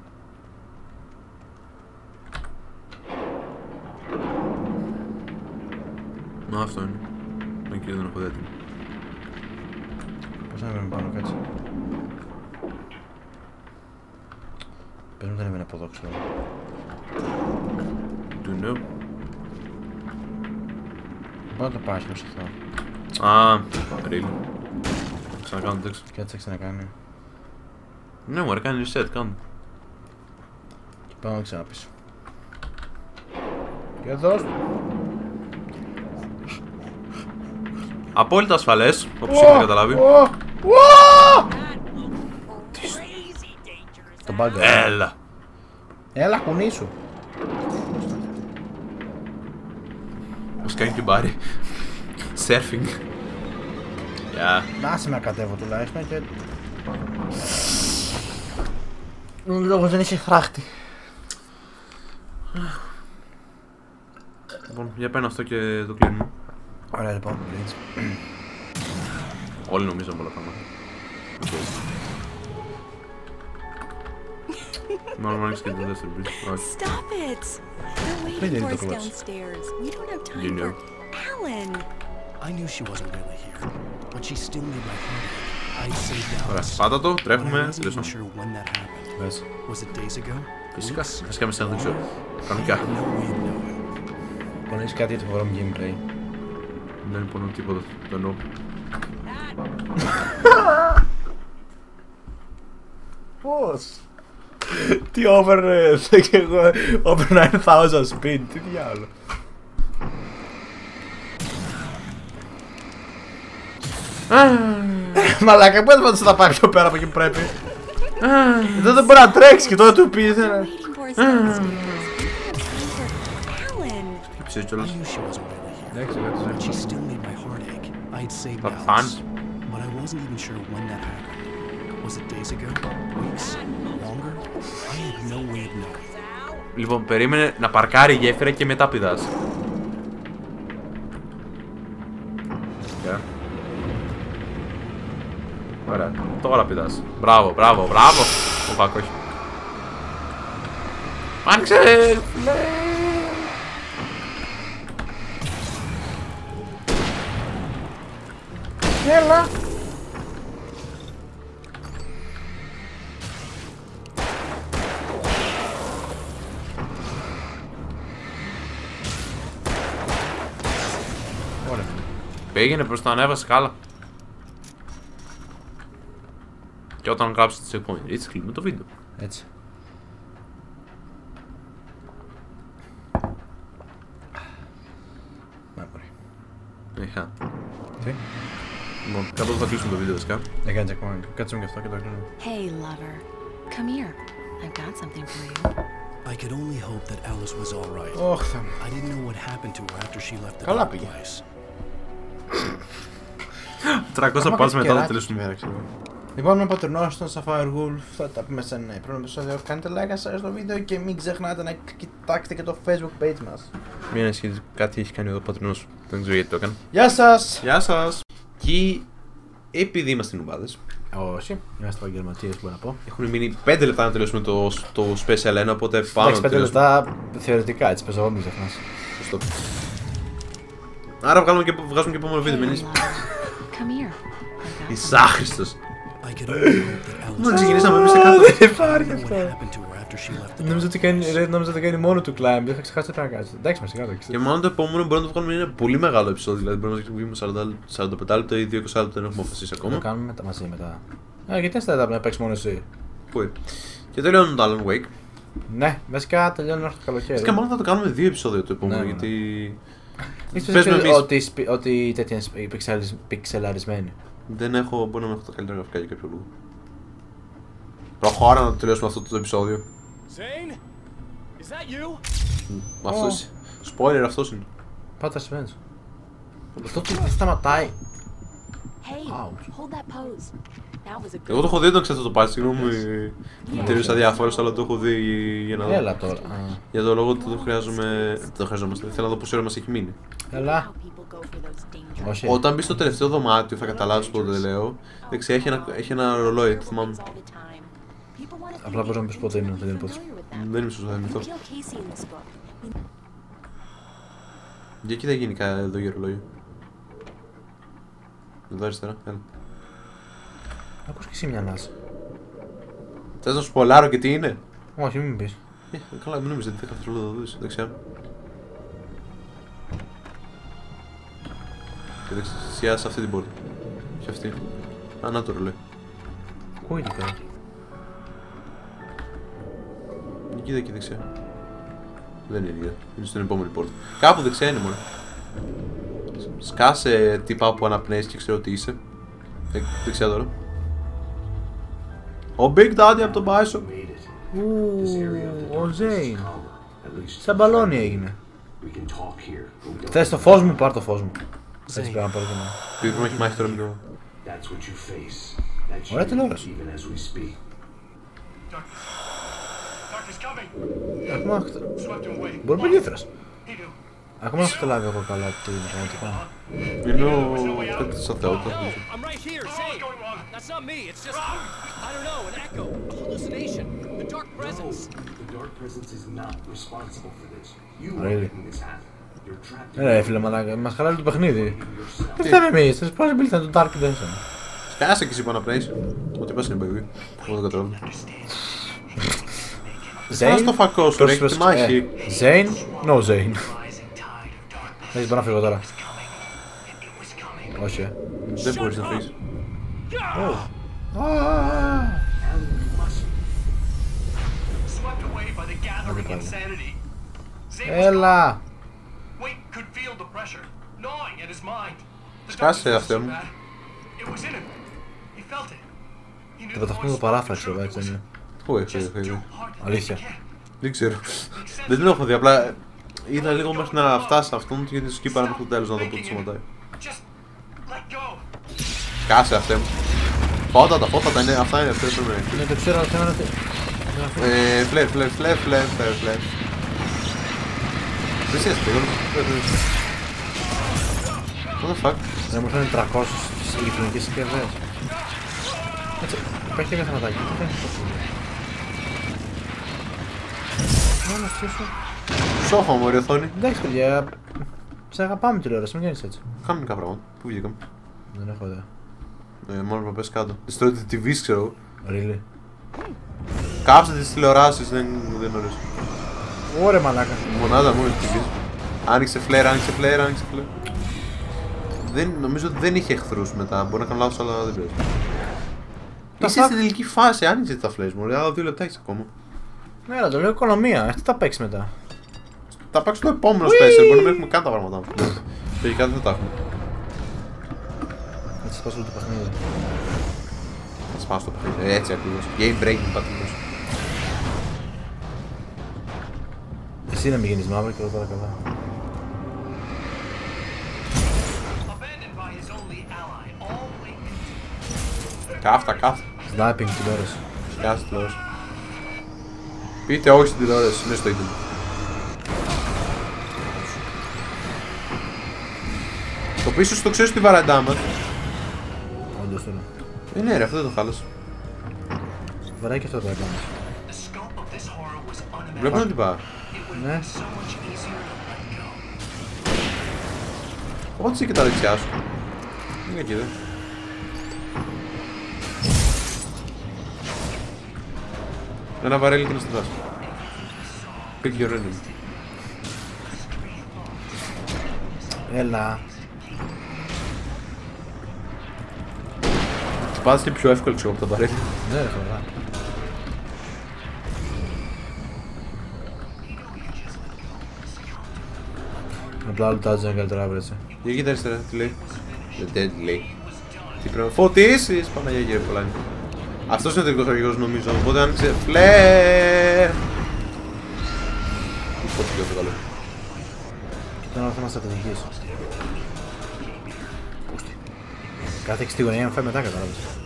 Speaker 2: Να, αυτό είναι. Εκεί δεν έχω δει έτοιμο.
Speaker 1: Πώς ανέβαινε πάνω, κάτσε. Πες μου δεν ανέβαινε από εδώ, ξέρω.
Speaker 2: Do you know?
Speaker 1: Μπορώ να το πάει μέσα αυτό.
Speaker 2: Α, really. Ξανακάνω το text.
Speaker 1: Κάτσε να ξανακάνει.
Speaker 2: Ναι, μου κάνει reset, κάνω.
Speaker 1: Και πάω να ξαναπίσω. Και δώσ' του.
Speaker 2: Απόλυτα ασφαλές, όπως έχετε καταλάβει.
Speaker 1: Ω, ω! Μπάγκα.
Speaker 2: Έλα.
Speaker 1: Έλα, κουνήσου.
Speaker 2: Πώς κάνει και μπάρι. Surfing. Γεια.
Speaker 1: Να σε να κατέβω τουλάχιστον και... Λόγος δεν είχε φράχτη.
Speaker 2: Λοιπόν, για παίρνω αυτό και το κλείνουμε.
Speaker 1: Ωραία λοιπόν, Blitz.
Speaker 2: Όλοι νομίζουν πολλά πράγματα. Μάλλον άνοιξε και το δεύτερο bridge. Όχι.
Speaker 5: Stop it! They're
Speaker 1: Μην
Speaker 5: waiting
Speaker 1: είναι
Speaker 5: for
Speaker 1: το
Speaker 5: us
Speaker 1: κλαις.
Speaker 5: downstairs. We don't have
Speaker 2: You
Speaker 5: time
Speaker 2: know.
Speaker 5: for. Alan!
Speaker 6: I knew she wasn't really here, but she still made my heart ache. I had saved
Speaker 2: Ωραία,
Speaker 6: Alice,
Speaker 2: πάτα το,
Speaker 6: but I
Speaker 2: τρέχουμε,
Speaker 6: wasn't even
Speaker 2: τελειώσαμε.
Speaker 6: sure when that happened.
Speaker 1: Πες.
Speaker 6: Was it days ago?
Speaker 2: Φυσικά,
Speaker 6: Weeks?
Speaker 2: φυσικά με σένα δεν ξέρω. Κανονικά.
Speaker 6: No way of knowing.
Speaker 1: Λοιπόν, έχεις κάτι για το φοβερό μου gameplay.
Speaker 2: Δεν υπονοώ τίποτα. Το εννοώ.
Speaker 1: Πώς. Τι over, ε, over 9000 speed, τι διάλο. Ε, μαλάκα, πού έδωμα θα πάει πιο πέρα από εκεί που Δεν το μπορεί να τρέξει και τώρα του πει
Speaker 2: Τι
Speaker 6: ξέρεις
Speaker 2: κιόλας.
Speaker 1: Εντάξει,
Speaker 6: εγώ το ζεύω
Speaker 2: Θα πάνε.
Speaker 6: But I wasn't even sure when that happened. Was it days ago? Weeks? Longer? I had no way of knowing.
Speaker 2: Λοιπόν, περίμενε να παρκάρει η γέφυρα και μετά πηδάς. Γεια. Ωραία, τώρα πηδάς. Μπράβο, μπράβο, μπράβο. Ο Πάκο, όχι. Άνοιξε!
Speaker 1: Έλα.
Speaker 2: Πήγαινε προς τα ανέβασε κάλα. Και όταν γράψετε τις επόμενες, έτσι κλείνουμε το βίντεο.
Speaker 1: Έτσι. Memory.
Speaker 2: Είχα.
Speaker 1: Τι;
Speaker 2: Λοιπόν, κάπου εδώ θα κλείσουμε το βίντεο βασικά.
Speaker 1: Δεν κάνεις ακόμα. Κάτσε μου και αυτό και το κλείνω.
Speaker 5: Hey, lover. Come here. I've got something for you.
Speaker 6: I could only hope that Alice was all right.
Speaker 1: Ωχ, θα μου.
Speaker 6: I didn't know what happened to her after she left the
Speaker 1: Καλά
Speaker 6: dark
Speaker 1: πήγε.
Speaker 6: place.
Speaker 2: 300 πας μετά θα τελειώσουμε.
Speaker 1: μέρα, ξέρω. Λοιπόν, είμαι ο Πατρινός στον Sapphire Wolf. Θα τα πούμε σε ένα επόμενο επεισόδιο. Κάντε like, share στο βίντεο και μην ξεχνάτε να κοιτάξετε και το facebook page μας.
Speaker 2: Μην ανησυχείτε, κάτι έχει κάνει εδώ ο πατρινός. Δεν ξέρω γιατί το έκανε.
Speaker 1: Γεια σας!
Speaker 2: Γεια σας! Και επειδή είμαστε νουμπάδες,
Speaker 1: Όχι, είμαστε επαγγελματίες, μπορώ να πω.
Speaker 2: έχουν μείνει 5 λεπτά να τελειώσουμε το, το special 1, οπότε πάμε
Speaker 1: Εντάξει,
Speaker 2: να
Speaker 1: 5
Speaker 2: τελειώσουμε.
Speaker 1: λεπτά θεωρητικά έτσι παίζω, μην ξεχνάς.
Speaker 2: Σωστό. Άρα βγάλουμε και, βγάζουμε και επόμενο βίντεο, μην είσαι.
Speaker 5: Come here. I got
Speaker 2: Είσαι άχρηστος.
Speaker 6: I could only hope that
Speaker 2: Μόνο
Speaker 6: Alice
Speaker 2: ξεκινήσαμε εμείς σε κάτω.
Speaker 1: Δεν υπάρχει
Speaker 6: what
Speaker 1: αυτό.
Speaker 6: happened to her after she left the
Speaker 1: Νόμιζα ότι κάνει, ρε, νόμιζα ότι κάνει μόνο του climb. Είχα ξεχάσει τι πρέπει να κάνει. Εντάξει, μας σιγά
Speaker 2: Και μάλλον το επόμενο μπορεί να το βγάλουμε ένα πολύ μεγάλο επεισόδιο. Δηλαδή μπορεί να βγούμε 40 45 λεπτά ή 20 λεπτά δεν έχουμε αποφασίσει
Speaker 1: Θα το
Speaker 2: ακόμα.
Speaker 1: κάνουμε μετά, μαζί μετά. Α, γιατί δεν θα να παίξει μόνο εσύ;
Speaker 2: Πού είναι; Και τελειώνουμε το Alan Wake.
Speaker 1: Ναι, βασικά τελειώνει μέχρι το καλοκαίρι.
Speaker 2: Και μάλλον θα το κάνουμε δύο επεισόδια το επόμενο
Speaker 1: Ναι, ναι.
Speaker 2: γιατί.
Speaker 1: Ίσως
Speaker 2: Πες με
Speaker 1: ότι-
Speaker 2: εμείς.
Speaker 1: ότι, σπι- ότι τέτοια είναι σπι- πιξελαρισμ- πιξελαρισμένη.
Speaker 2: Δεν έχω, μπορεί να μην έχω τα καλύτερα γραφικά για κάποιο λόγο. Προχώρα να το τελειώσουμε αυτό το επεισόδιο.
Speaker 4: Zane? Is that you?
Speaker 2: Αυτός. Spoiler αυτός είναι.
Speaker 1: Πάτα συμβαίνει. Αυτό τι τι σταματάει.
Speaker 5: Hey,
Speaker 1: Ouch.
Speaker 5: hold that pose. That was a good
Speaker 2: Εγώ το έχω δει, δεν ξέρω το πάρει. Συγγνώμη,
Speaker 5: Yeah.
Speaker 2: τελείωσα διάφορο, αλλά το έχω δει για να δω.
Speaker 1: Έλα τώρα. Α,
Speaker 2: Για το λόγο ότι το χρειάζομαι. Δεν το χρειαζόμαστε. Θέλω να δω πόση ώρα μας έχει μείνει.
Speaker 1: Έλα.
Speaker 5: how people go for those dangerous
Speaker 1: Όχι.
Speaker 2: Όταν μπεις στο τελευταίο δωμάτιο, θα καταλάβεις πότε το λέω. Δεξιά έχει ένα, έχει ένα ρολόι, το θυμάμαι.
Speaker 5: all the time. People want to
Speaker 1: Απλά
Speaker 5: think
Speaker 1: μπορείς να
Speaker 5: that
Speaker 1: πεις πότε είναι,
Speaker 5: you're
Speaker 1: δεν είναι υπόθεση.
Speaker 5: familiar with them.
Speaker 2: Δεν είμαι σωστά, δεν
Speaker 5: You
Speaker 2: μυθώ.
Speaker 5: kill Casey in this book.
Speaker 2: Για εκεί δεν γίνει κανένα εδώ για ρολόι. Εδώ αριστερά, έλα.
Speaker 1: Ακούς και εσύ μια ανάσα.
Speaker 2: Θες να σου πολλάρω και τι είναι;
Speaker 1: Όχι, μην πεις.
Speaker 2: Ε, καλά, μην νομίζετε, 10 δευτερόλεπτα θα δεις, δεξιά. Και δεξιά σε αυτή την πόρτα. Και αυτή. Α, να το ρολόι.
Speaker 1: Πού είναι πέρα.
Speaker 2: Εκεί, εκεί δεξιά. Δεν είναι εκεί, είναι στην επόμενη πόρτα. Κάπου δεξιά είναι μόνο. Σκάσε τύπα που αναπνέεις και ξέρω τι είσαι. Δε- Δεξιά τώρα. Ο Big Daddy από τον Bison.
Speaker 1: Ου, ο Ζέιν. Σαν μπαλόνι έγινε. Θες το φως μου, πάρ το φως μου. Έτσι πρέπει να πάρω και ένα.
Speaker 2: Επειδή πρέπει να έχει μάχη τώρα με το...
Speaker 7: That's what you face. That
Speaker 1: Ωραία
Speaker 7: you
Speaker 1: τηλεόραση.
Speaker 7: even as we speak.
Speaker 8: Doctor's coming.
Speaker 1: Ακόμα να χτε-
Speaker 8: Swept him away.
Speaker 1: Μπορεί πολύ ήθρας.
Speaker 8: He knew.
Speaker 1: Ακόμα να έχω καταλάβει εγώ καλά τι είναι πραγματικά.
Speaker 2: Είναι ο... κάτι σαν
Speaker 4: not me. It's just I don't know, an echo, a hallucination, the dark presence.
Speaker 7: No, the dark presence is responsible for this. You are
Speaker 1: really?
Speaker 7: making
Speaker 1: φίλε μαλάκα, μας χαλάει το παιχνίδι. Τι φταίμε εμείς, θες πως μπήλτε το Dark Dungeon
Speaker 2: Σκάσε και εσύ πάνω πρέπει Ότι πας είναι παιδί Εγώ δεν καταλάβω το φακό σου, ρίχνει τη μάχη
Speaker 1: Ζέιν, no Ζέιν. Δεν μπορώ να
Speaker 2: Δεν μπορείς να φύγεις.
Speaker 1: Έλα!
Speaker 2: Σκάσε αυτό μου.
Speaker 8: Θα πεταχτούμε
Speaker 1: το
Speaker 8: παράφραξη
Speaker 1: εδώ, έτσι είναι.
Speaker 2: Πού
Speaker 1: έξω,
Speaker 8: έξω, έξω.
Speaker 2: Δεν ξέρω. Δεν την έχω δει, απλά ε, είδα λίγο μέχρι να φτάσει αυτόν και γιατί σκύπαρα μέχρι το τέλος να το πω τι.
Speaker 8: Just let go.
Speaker 2: Κάσε αυτέ μου. Φώτα τα φώτα τα είναι, αυτά είναι αυτές πρέπει να είναι.
Speaker 1: Ναι, το ξέρω, αλλά θέλω να...
Speaker 2: Ε, φλερ, φλερ, φλερ, φλερ, φλερ, φλερ. Δεν σε έστω, What the fuck;
Speaker 1: Δεν μου φαίνεται 300 στις ηλεκτρονικές συσκευές. Έτσι, υπάρχει και θανατάκι. Τι κάνεις; Αυτό. Μόνο αυτό σου.
Speaker 2: Σόφα μου, ρε οθόνη.
Speaker 1: Εντάξει παιδιά, σε αγαπάμε τηλεόραση, μην κάνεις έτσι.
Speaker 2: Κάνουμε κάποια πράγματα. Πού βγήκαμε.
Speaker 1: Δεν έχω ιδέα.
Speaker 2: Ε, μόνο να πες κάτω. Destroy the TV, ξέρω εγώ.
Speaker 1: Really;
Speaker 2: Κάψτε τις τηλεοράσεις, δεν, δεν ωραίες.
Speaker 1: Ωραία μαλάκα.
Speaker 2: Μονάδα μόνο της TVs. Άνοιξε φλερ, άνοιξε φλερ, άνοιξε φλερ. Δεν, νομίζω ότι δεν είχε εχθρούς μετά. Μπορεί να κάνω λάθος, αλλά δεν πειράζει. Είσαι
Speaker 1: fuck?
Speaker 2: στην τελική φάση, άνοιξε τα φλερς μου. Άλλα δύο λεπτά έχεις ακόμα.
Speaker 1: Ναι, αλλά το λέω οικονομία. Αυτό θα παίξεις μετά.
Speaker 2: Θα παίξω το επόμενο special, μπορεί να μην έχουμε καν τα πράγματα. Τελικά δεν θα τα έχουμε.
Speaker 1: Έτσι θα σπάσω το παιχνίδι.
Speaker 2: Θα σπάσω το παιχνίδι. Έτσι ακριβώς. Game breaking πατρικός.
Speaker 1: Εσύ να μην γίνεις μαύρο και εγώ τώρα καλά.
Speaker 8: Abandoned by his only ally, all wait
Speaker 2: Κάφτα, κάφτα.
Speaker 1: Sniping τηλεόραση.
Speaker 2: Σκάσε τηλεόραση. Πείτε όχι στην τηλεόραση, είναι στο ίντερνετ. Το πίσω στο ξέρεις τη βαραντά μας.
Speaker 1: Όντως τώρα.
Speaker 2: Ε, ναι ρε, αυτό δεν το χάλασε.
Speaker 1: Βαράει και αυτό το έκανα.
Speaker 8: The scope of this horror was unimaginable.
Speaker 2: Βλέπω να την πάω.
Speaker 1: Ναι.
Speaker 8: So much easier to let go.
Speaker 2: Ό,τι και τα δεξιά σου. Είναι εκεί, δε. Ένα βαρέλι και να στραβάς. Pick your enemy.
Speaker 1: Έλα.
Speaker 2: Τις πάτες είναι πιο εύκολο ξέρω από τα βαρέλι.
Speaker 1: Ναι, ρε χωρά. Απλά άλλο τάζι είναι καλύτερα βρέτσι.
Speaker 2: Για κοίτα αριστερά, τι λέει. Δεν τι λέει. Τι πρέπει να φωτίσεις, Παναγία κύριε Πολάνη. Αυτός είναι ο τελικός αρχηγός νομίζω, οπότε άνοιξε φλερ. Τι φωτικό το καλό.
Speaker 1: Ήταν ένα θέμα στρατηγικής. Πούστη. Κάθε έχεις τη γωνία να φάει μετά κατάλαβες.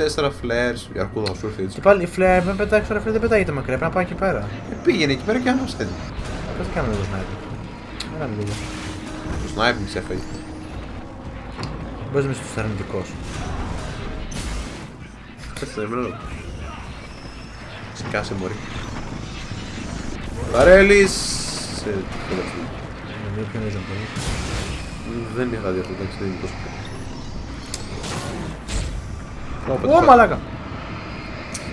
Speaker 2: Έχεις τέσσερα φλερς, η αρκούδα σου ήρθε έτσι.
Speaker 1: Και πάλι η φλερ με πετάξει τώρα φλερ δεν πετάγεται μακριά, πρέπει να πάει εκεί πέρα.
Speaker 2: Ε, Πήγαινε εκεί πέρα και άνοιξε.
Speaker 1: Πώς κάνουμε εδώ σνάιπερ. Έλα λίγο.
Speaker 2: Το σνάιπ μη σε έφαγε.
Speaker 1: Μπορείς να είσαι στους αρνητικός.
Speaker 2: Κάτσε εμένα. Σκάσε μωρή. Βαρέλης. Σε τελευταίο.
Speaker 1: Με μία πιο νόηζον πολύ.
Speaker 2: Δεν είχα δει αυτό, εντάξει, δεν είναι τόσο πιο.
Speaker 1: Ω, μαλάκα!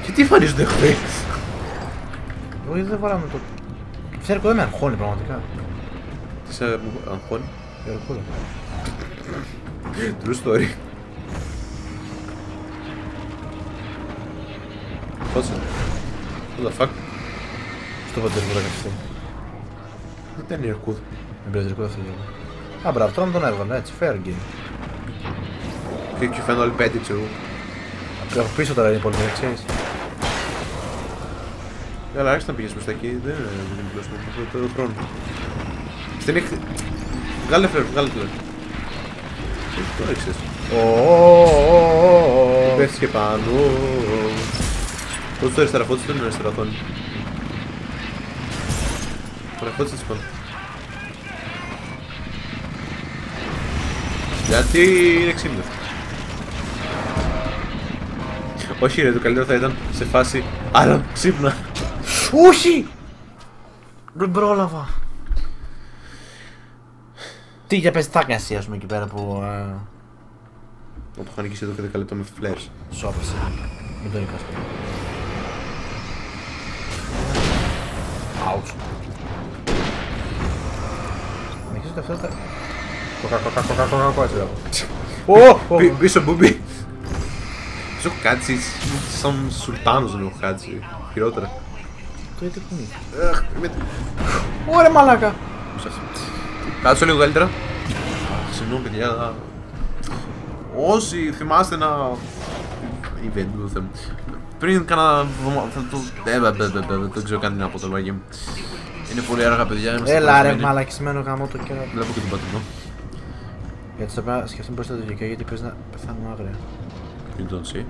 Speaker 2: Και τι εμφανίζονται εχθροί.
Speaker 1: Όχι, δεν βάλαμε το... Ξέρετε, δεν με αγχώνει πραγματικά.
Speaker 2: Τι σε μου αγχώνει;
Speaker 1: Η αρκούδα.
Speaker 2: True story. Πόσο; What the fuck;
Speaker 1: Στο ποτέ δεν κατευθείαν.
Speaker 2: Δεν ήταν η αρκούδα.
Speaker 1: Με πειράζει αρκούδα αυτή λίγο. Α, μπράβο, τώρα τον έβγαλα, έτσι, fair game.
Speaker 2: Και εκεί φαίνονται όλοι πέντε, ξέρω. Εγώ.
Speaker 1: Από πίσω τώρα είναι πολύ, ξέρεις.
Speaker 2: Έλα, άρχισε να πηγαίνεις προς τα εκεί. Δεν είναι δεν είναι πλέον στο το χρόνο. Στην έκτη. Βγάλε φλερ, βγάλε φλερ. Τι το έριξες. Πέφτεις και πάνω. Φώτισε το αριστερά, φώτισε το αριστερά οθόνη. Ωραία, φώτισε τις πάνω. Γιατί είναι ξύμνο. Όχι ρε, το καλύτερο θα ήταν σε φάση Άρα, ξύπνα.
Speaker 1: Όχι! Δεν πρόλαβα. Τι για πες, τι θα έκανες εσύ, ας πούμε, εκεί πέρα που... ε,
Speaker 2: Να το είχα νικήσει εδώ και 10 λεπτά με flares.
Speaker 1: Σου έπεσε. Μην τον νικάς πια. Ouch. Με έχεις ότι αυτό τα... Κοκα, κοκα, κοκα, κοκα, κοκα, έτσι λέγω. Ω!
Speaker 2: Πι- Πίσω μπουμπί. Σου έχω κάτσει σαν σουλτάνος δεν έχω κάτσει. Χειρότερα.
Speaker 1: Το γιατί κουνεί.
Speaker 2: Αχ, με-
Speaker 1: Ωραία μαλάκα.
Speaker 2: Κάτσω λίγο καλύτερα. Αχ, Συγγνώμη παιδιά. αλλά- Όσοι θυμάστε ένα event που θέλω. Πριν κάνα βδομα- θα το... ε, μπε, μπε, μπε, μπε, Δεν ξέρω καν τι να πω το λόγια μου. Είναι πολύ αργά παιδιά. είμαστε
Speaker 1: Έλα ρε
Speaker 2: κουρασμένοι.
Speaker 1: μαλακισμένο γάμο το καιρό.
Speaker 2: Βλέπω και τον πατρινό.
Speaker 1: Γιατί θα πρέπει να σκεφτούμε πώς θα το δικαιώ γιατί παίζει να πεθάνουμε άγρια.
Speaker 2: You don't see.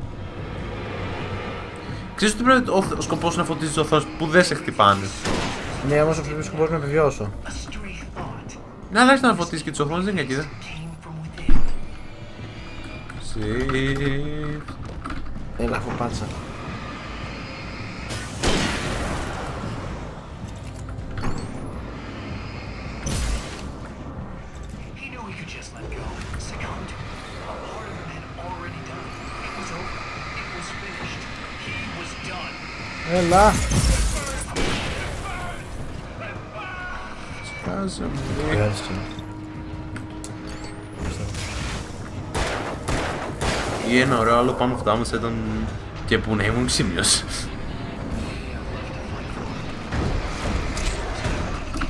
Speaker 2: Ξέρεις ότι πρέπει ο, ο σκοπός να φωτίζεις τις οθόνες που δεν σε χτυπάνε.
Speaker 1: Ναι, όμως ο ψηφίς σκοπός να επιβιώσω.
Speaker 2: Ναι, αλλά έχεις να φωτίσεις και τις οθόνες, δεν είναι κακή, δε. Shift.
Speaker 1: Έλα, αφού πάτησα. Έλα.
Speaker 2: Σκάσε μου.
Speaker 1: Χρειάζεσαι.
Speaker 2: Ή ένα ωραίο άλλο πάνω αυτά μας ήταν και που να ήμουν ξύμιος.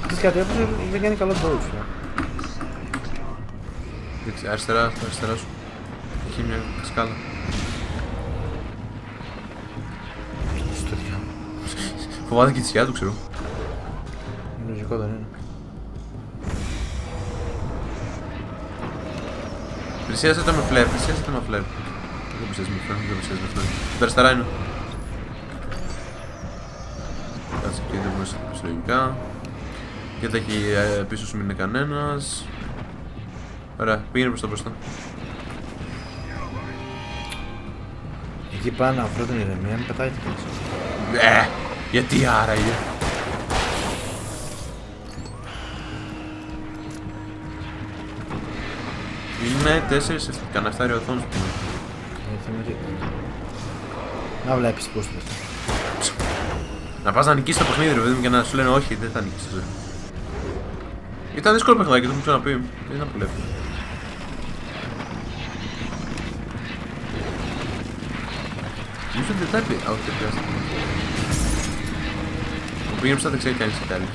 Speaker 1: Ξέρεις κάτι, όπως δεν κάνει καλό dodge. ε.
Speaker 2: Δεξιά, αριστερά, αριστερά σου. Έχει μια σκάλα. Φοβάται και τη σκιά του, ξέρω.
Speaker 1: Λογικό δεν είναι.
Speaker 2: Πλησίασε το με φλερ, πλησίασε το με φλερ. Δεν πλησίασε με φλερ, δεν πλησίασε με φλερ. Τα αριστερά είναι. Κάτσε εκεί, δεν μπορείς να το πεις λογικά. Κοίτα εκεί ε, πίσω σου μην είναι κανένας. Ωραία, πήγαινε προς τα μπροστά.
Speaker 1: Εκεί πάνω να βρω την ηρεμία, μην πετάει τίποτα.
Speaker 2: Ε, γιατί άραγε. Είναι 4 καναστάρι οθόνες που είναι.
Speaker 1: Ε, να βλέπεις πώς πες.
Speaker 2: Να πας να νικήσεις το παιχνίδι ρε παιδί μου και να σου λένε όχι δεν θα νικήσεις. Ήταν δύσκολο παιχνιδάκι, το μου ξαναπεί. Δεν ήταν πολύ. Νομίζω ότι δεν θα έπαιρνε. Α, όχι, δεν πιάστηκε. Το πήγαινε στα δεξιά και άνοιξε κι άλλη.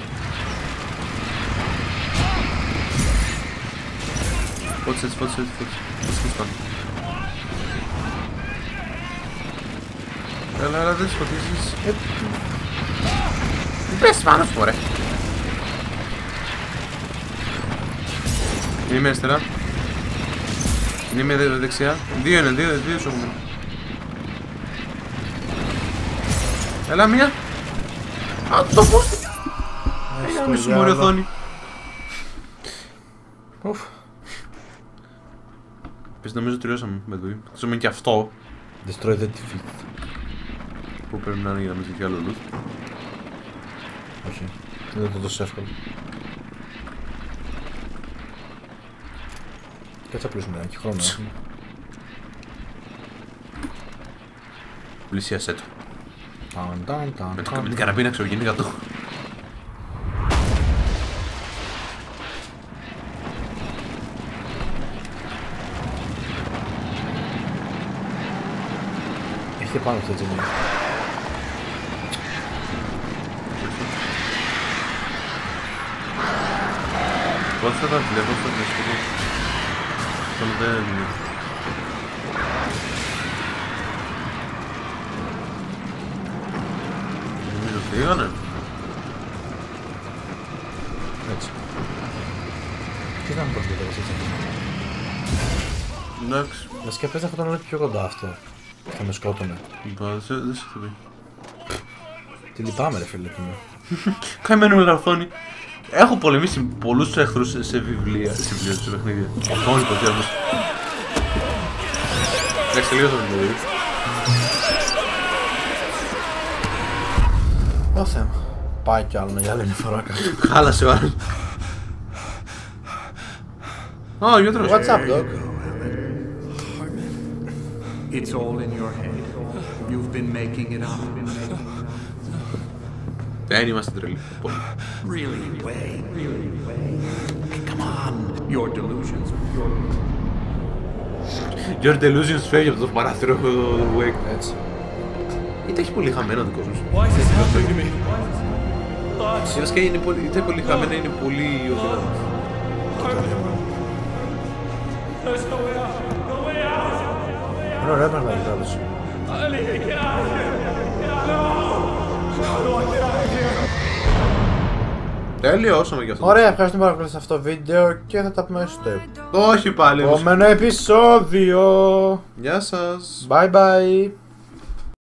Speaker 2: Φώτισε έτσι, φώτισε έτσι, φώτισε. Φώτισε έτσι πάνω. Έλα, έλα, δεν τις φωτίζεις. Ε, Πες πάνω σου, μωρέ. Είναι με αριστερά. Είναι με δε- δεξιά. Δύο είναι, δύο, δύο σου έχουμε. Έλα, μία. Α, το πω. Έλα, μη σου μωρή οθόνη.
Speaker 1: Ουφ.
Speaker 2: Πες, νομίζω τελειώσαμε με το βίντεο. Ξέρουμε και αυτό
Speaker 1: Destroy the defeat.
Speaker 2: που πρέπει να είναι για να μην ζητήσει άλλο loot;
Speaker 1: Όχι. Δεν είναι το τόσο εύκολο. Κάτσε απλώς μια και χρόνο έχουμε.
Speaker 2: Πλησίασέ το.
Speaker 1: Ταν, ταν, ταν,
Speaker 2: Με, το,
Speaker 1: ταν.
Speaker 2: με την καραμπίνα ξεγίνηκα το.
Speaker 1: Έχετε πάνω αυτό έτσι. ναι.
Speaker 2: Πώς θα τα βλέπω στο δύσκολο. Αυτό δεν είναι. Νομίζω φύγανε.
Speaker 1: Έτσι. Τι ήταν πώς το έτσι.
Speaker 2: Εντάξει.
Speaker 1: Βασικά πες αυτό τον όλο πιο κοντά αυτό. Θα με σκότωνε.
Speaker 2: Μπα, Δεν σε δεν σε θα πει.
Speaker 1: Τι λυπάμαι ρε φίλε που είμαι. *laughs*
Speaker 2: Καημένο με οθόνη. Έχω πολεμήσει πολλούς εχθρούς σε- σε βιβλία, σε βιβλία, σε παιχνίδια. Οθόνη το διάβολος. Εντάξει, τελείωσα το βιβλίο.
Speaker 1: Ω Θεέ μου. Πάει κι άλλο για άλλη μια φορά κάτι. *laughs*
Speaker 2: Χάλασε ο άλλος. Α, ο γιατρός.
Speaker 1: What's up dog?
Speaker 7: It's all in your head. You've been making it up.
Speaker 2: Δεν είμαστε τρελοί. Πολύ.
Speaker 7: Really, way, really, way. Come on. Your delusions.
Speaker 2: Your delusions φεύγει από το παράθυρο του Wake.
Speaker 1: Έτσι.
Speaker 2: Είτε έχει πολύ χαμένα το κόσμο.
Speaker 4: Why is this happening to me?
Speaker 2: Σίγουρα και είναι πολύ, είτε πολύ χαμένα είναι πολύ οδυναμένα.
Speaker 4: There's no way out. No way out.
Speaker 1: Είναι ωραία πράγματα κι άλλως.
Speaker 4: I need to get out of here. No. No, I get out of here.
Speaker 2: Τελειώσαμε κι αυτό.
Speaker 1: Ωραία, ευχαριστούμε πάρα πολύ σε αυτό το βίντεο και θα τα πούμε στο
Speaker 2: Όχι πάλι.
Speaker 1: επόμενο επεισόδιο.
Speaker 2: Γεια σας.
Speaker 1: Bye bye.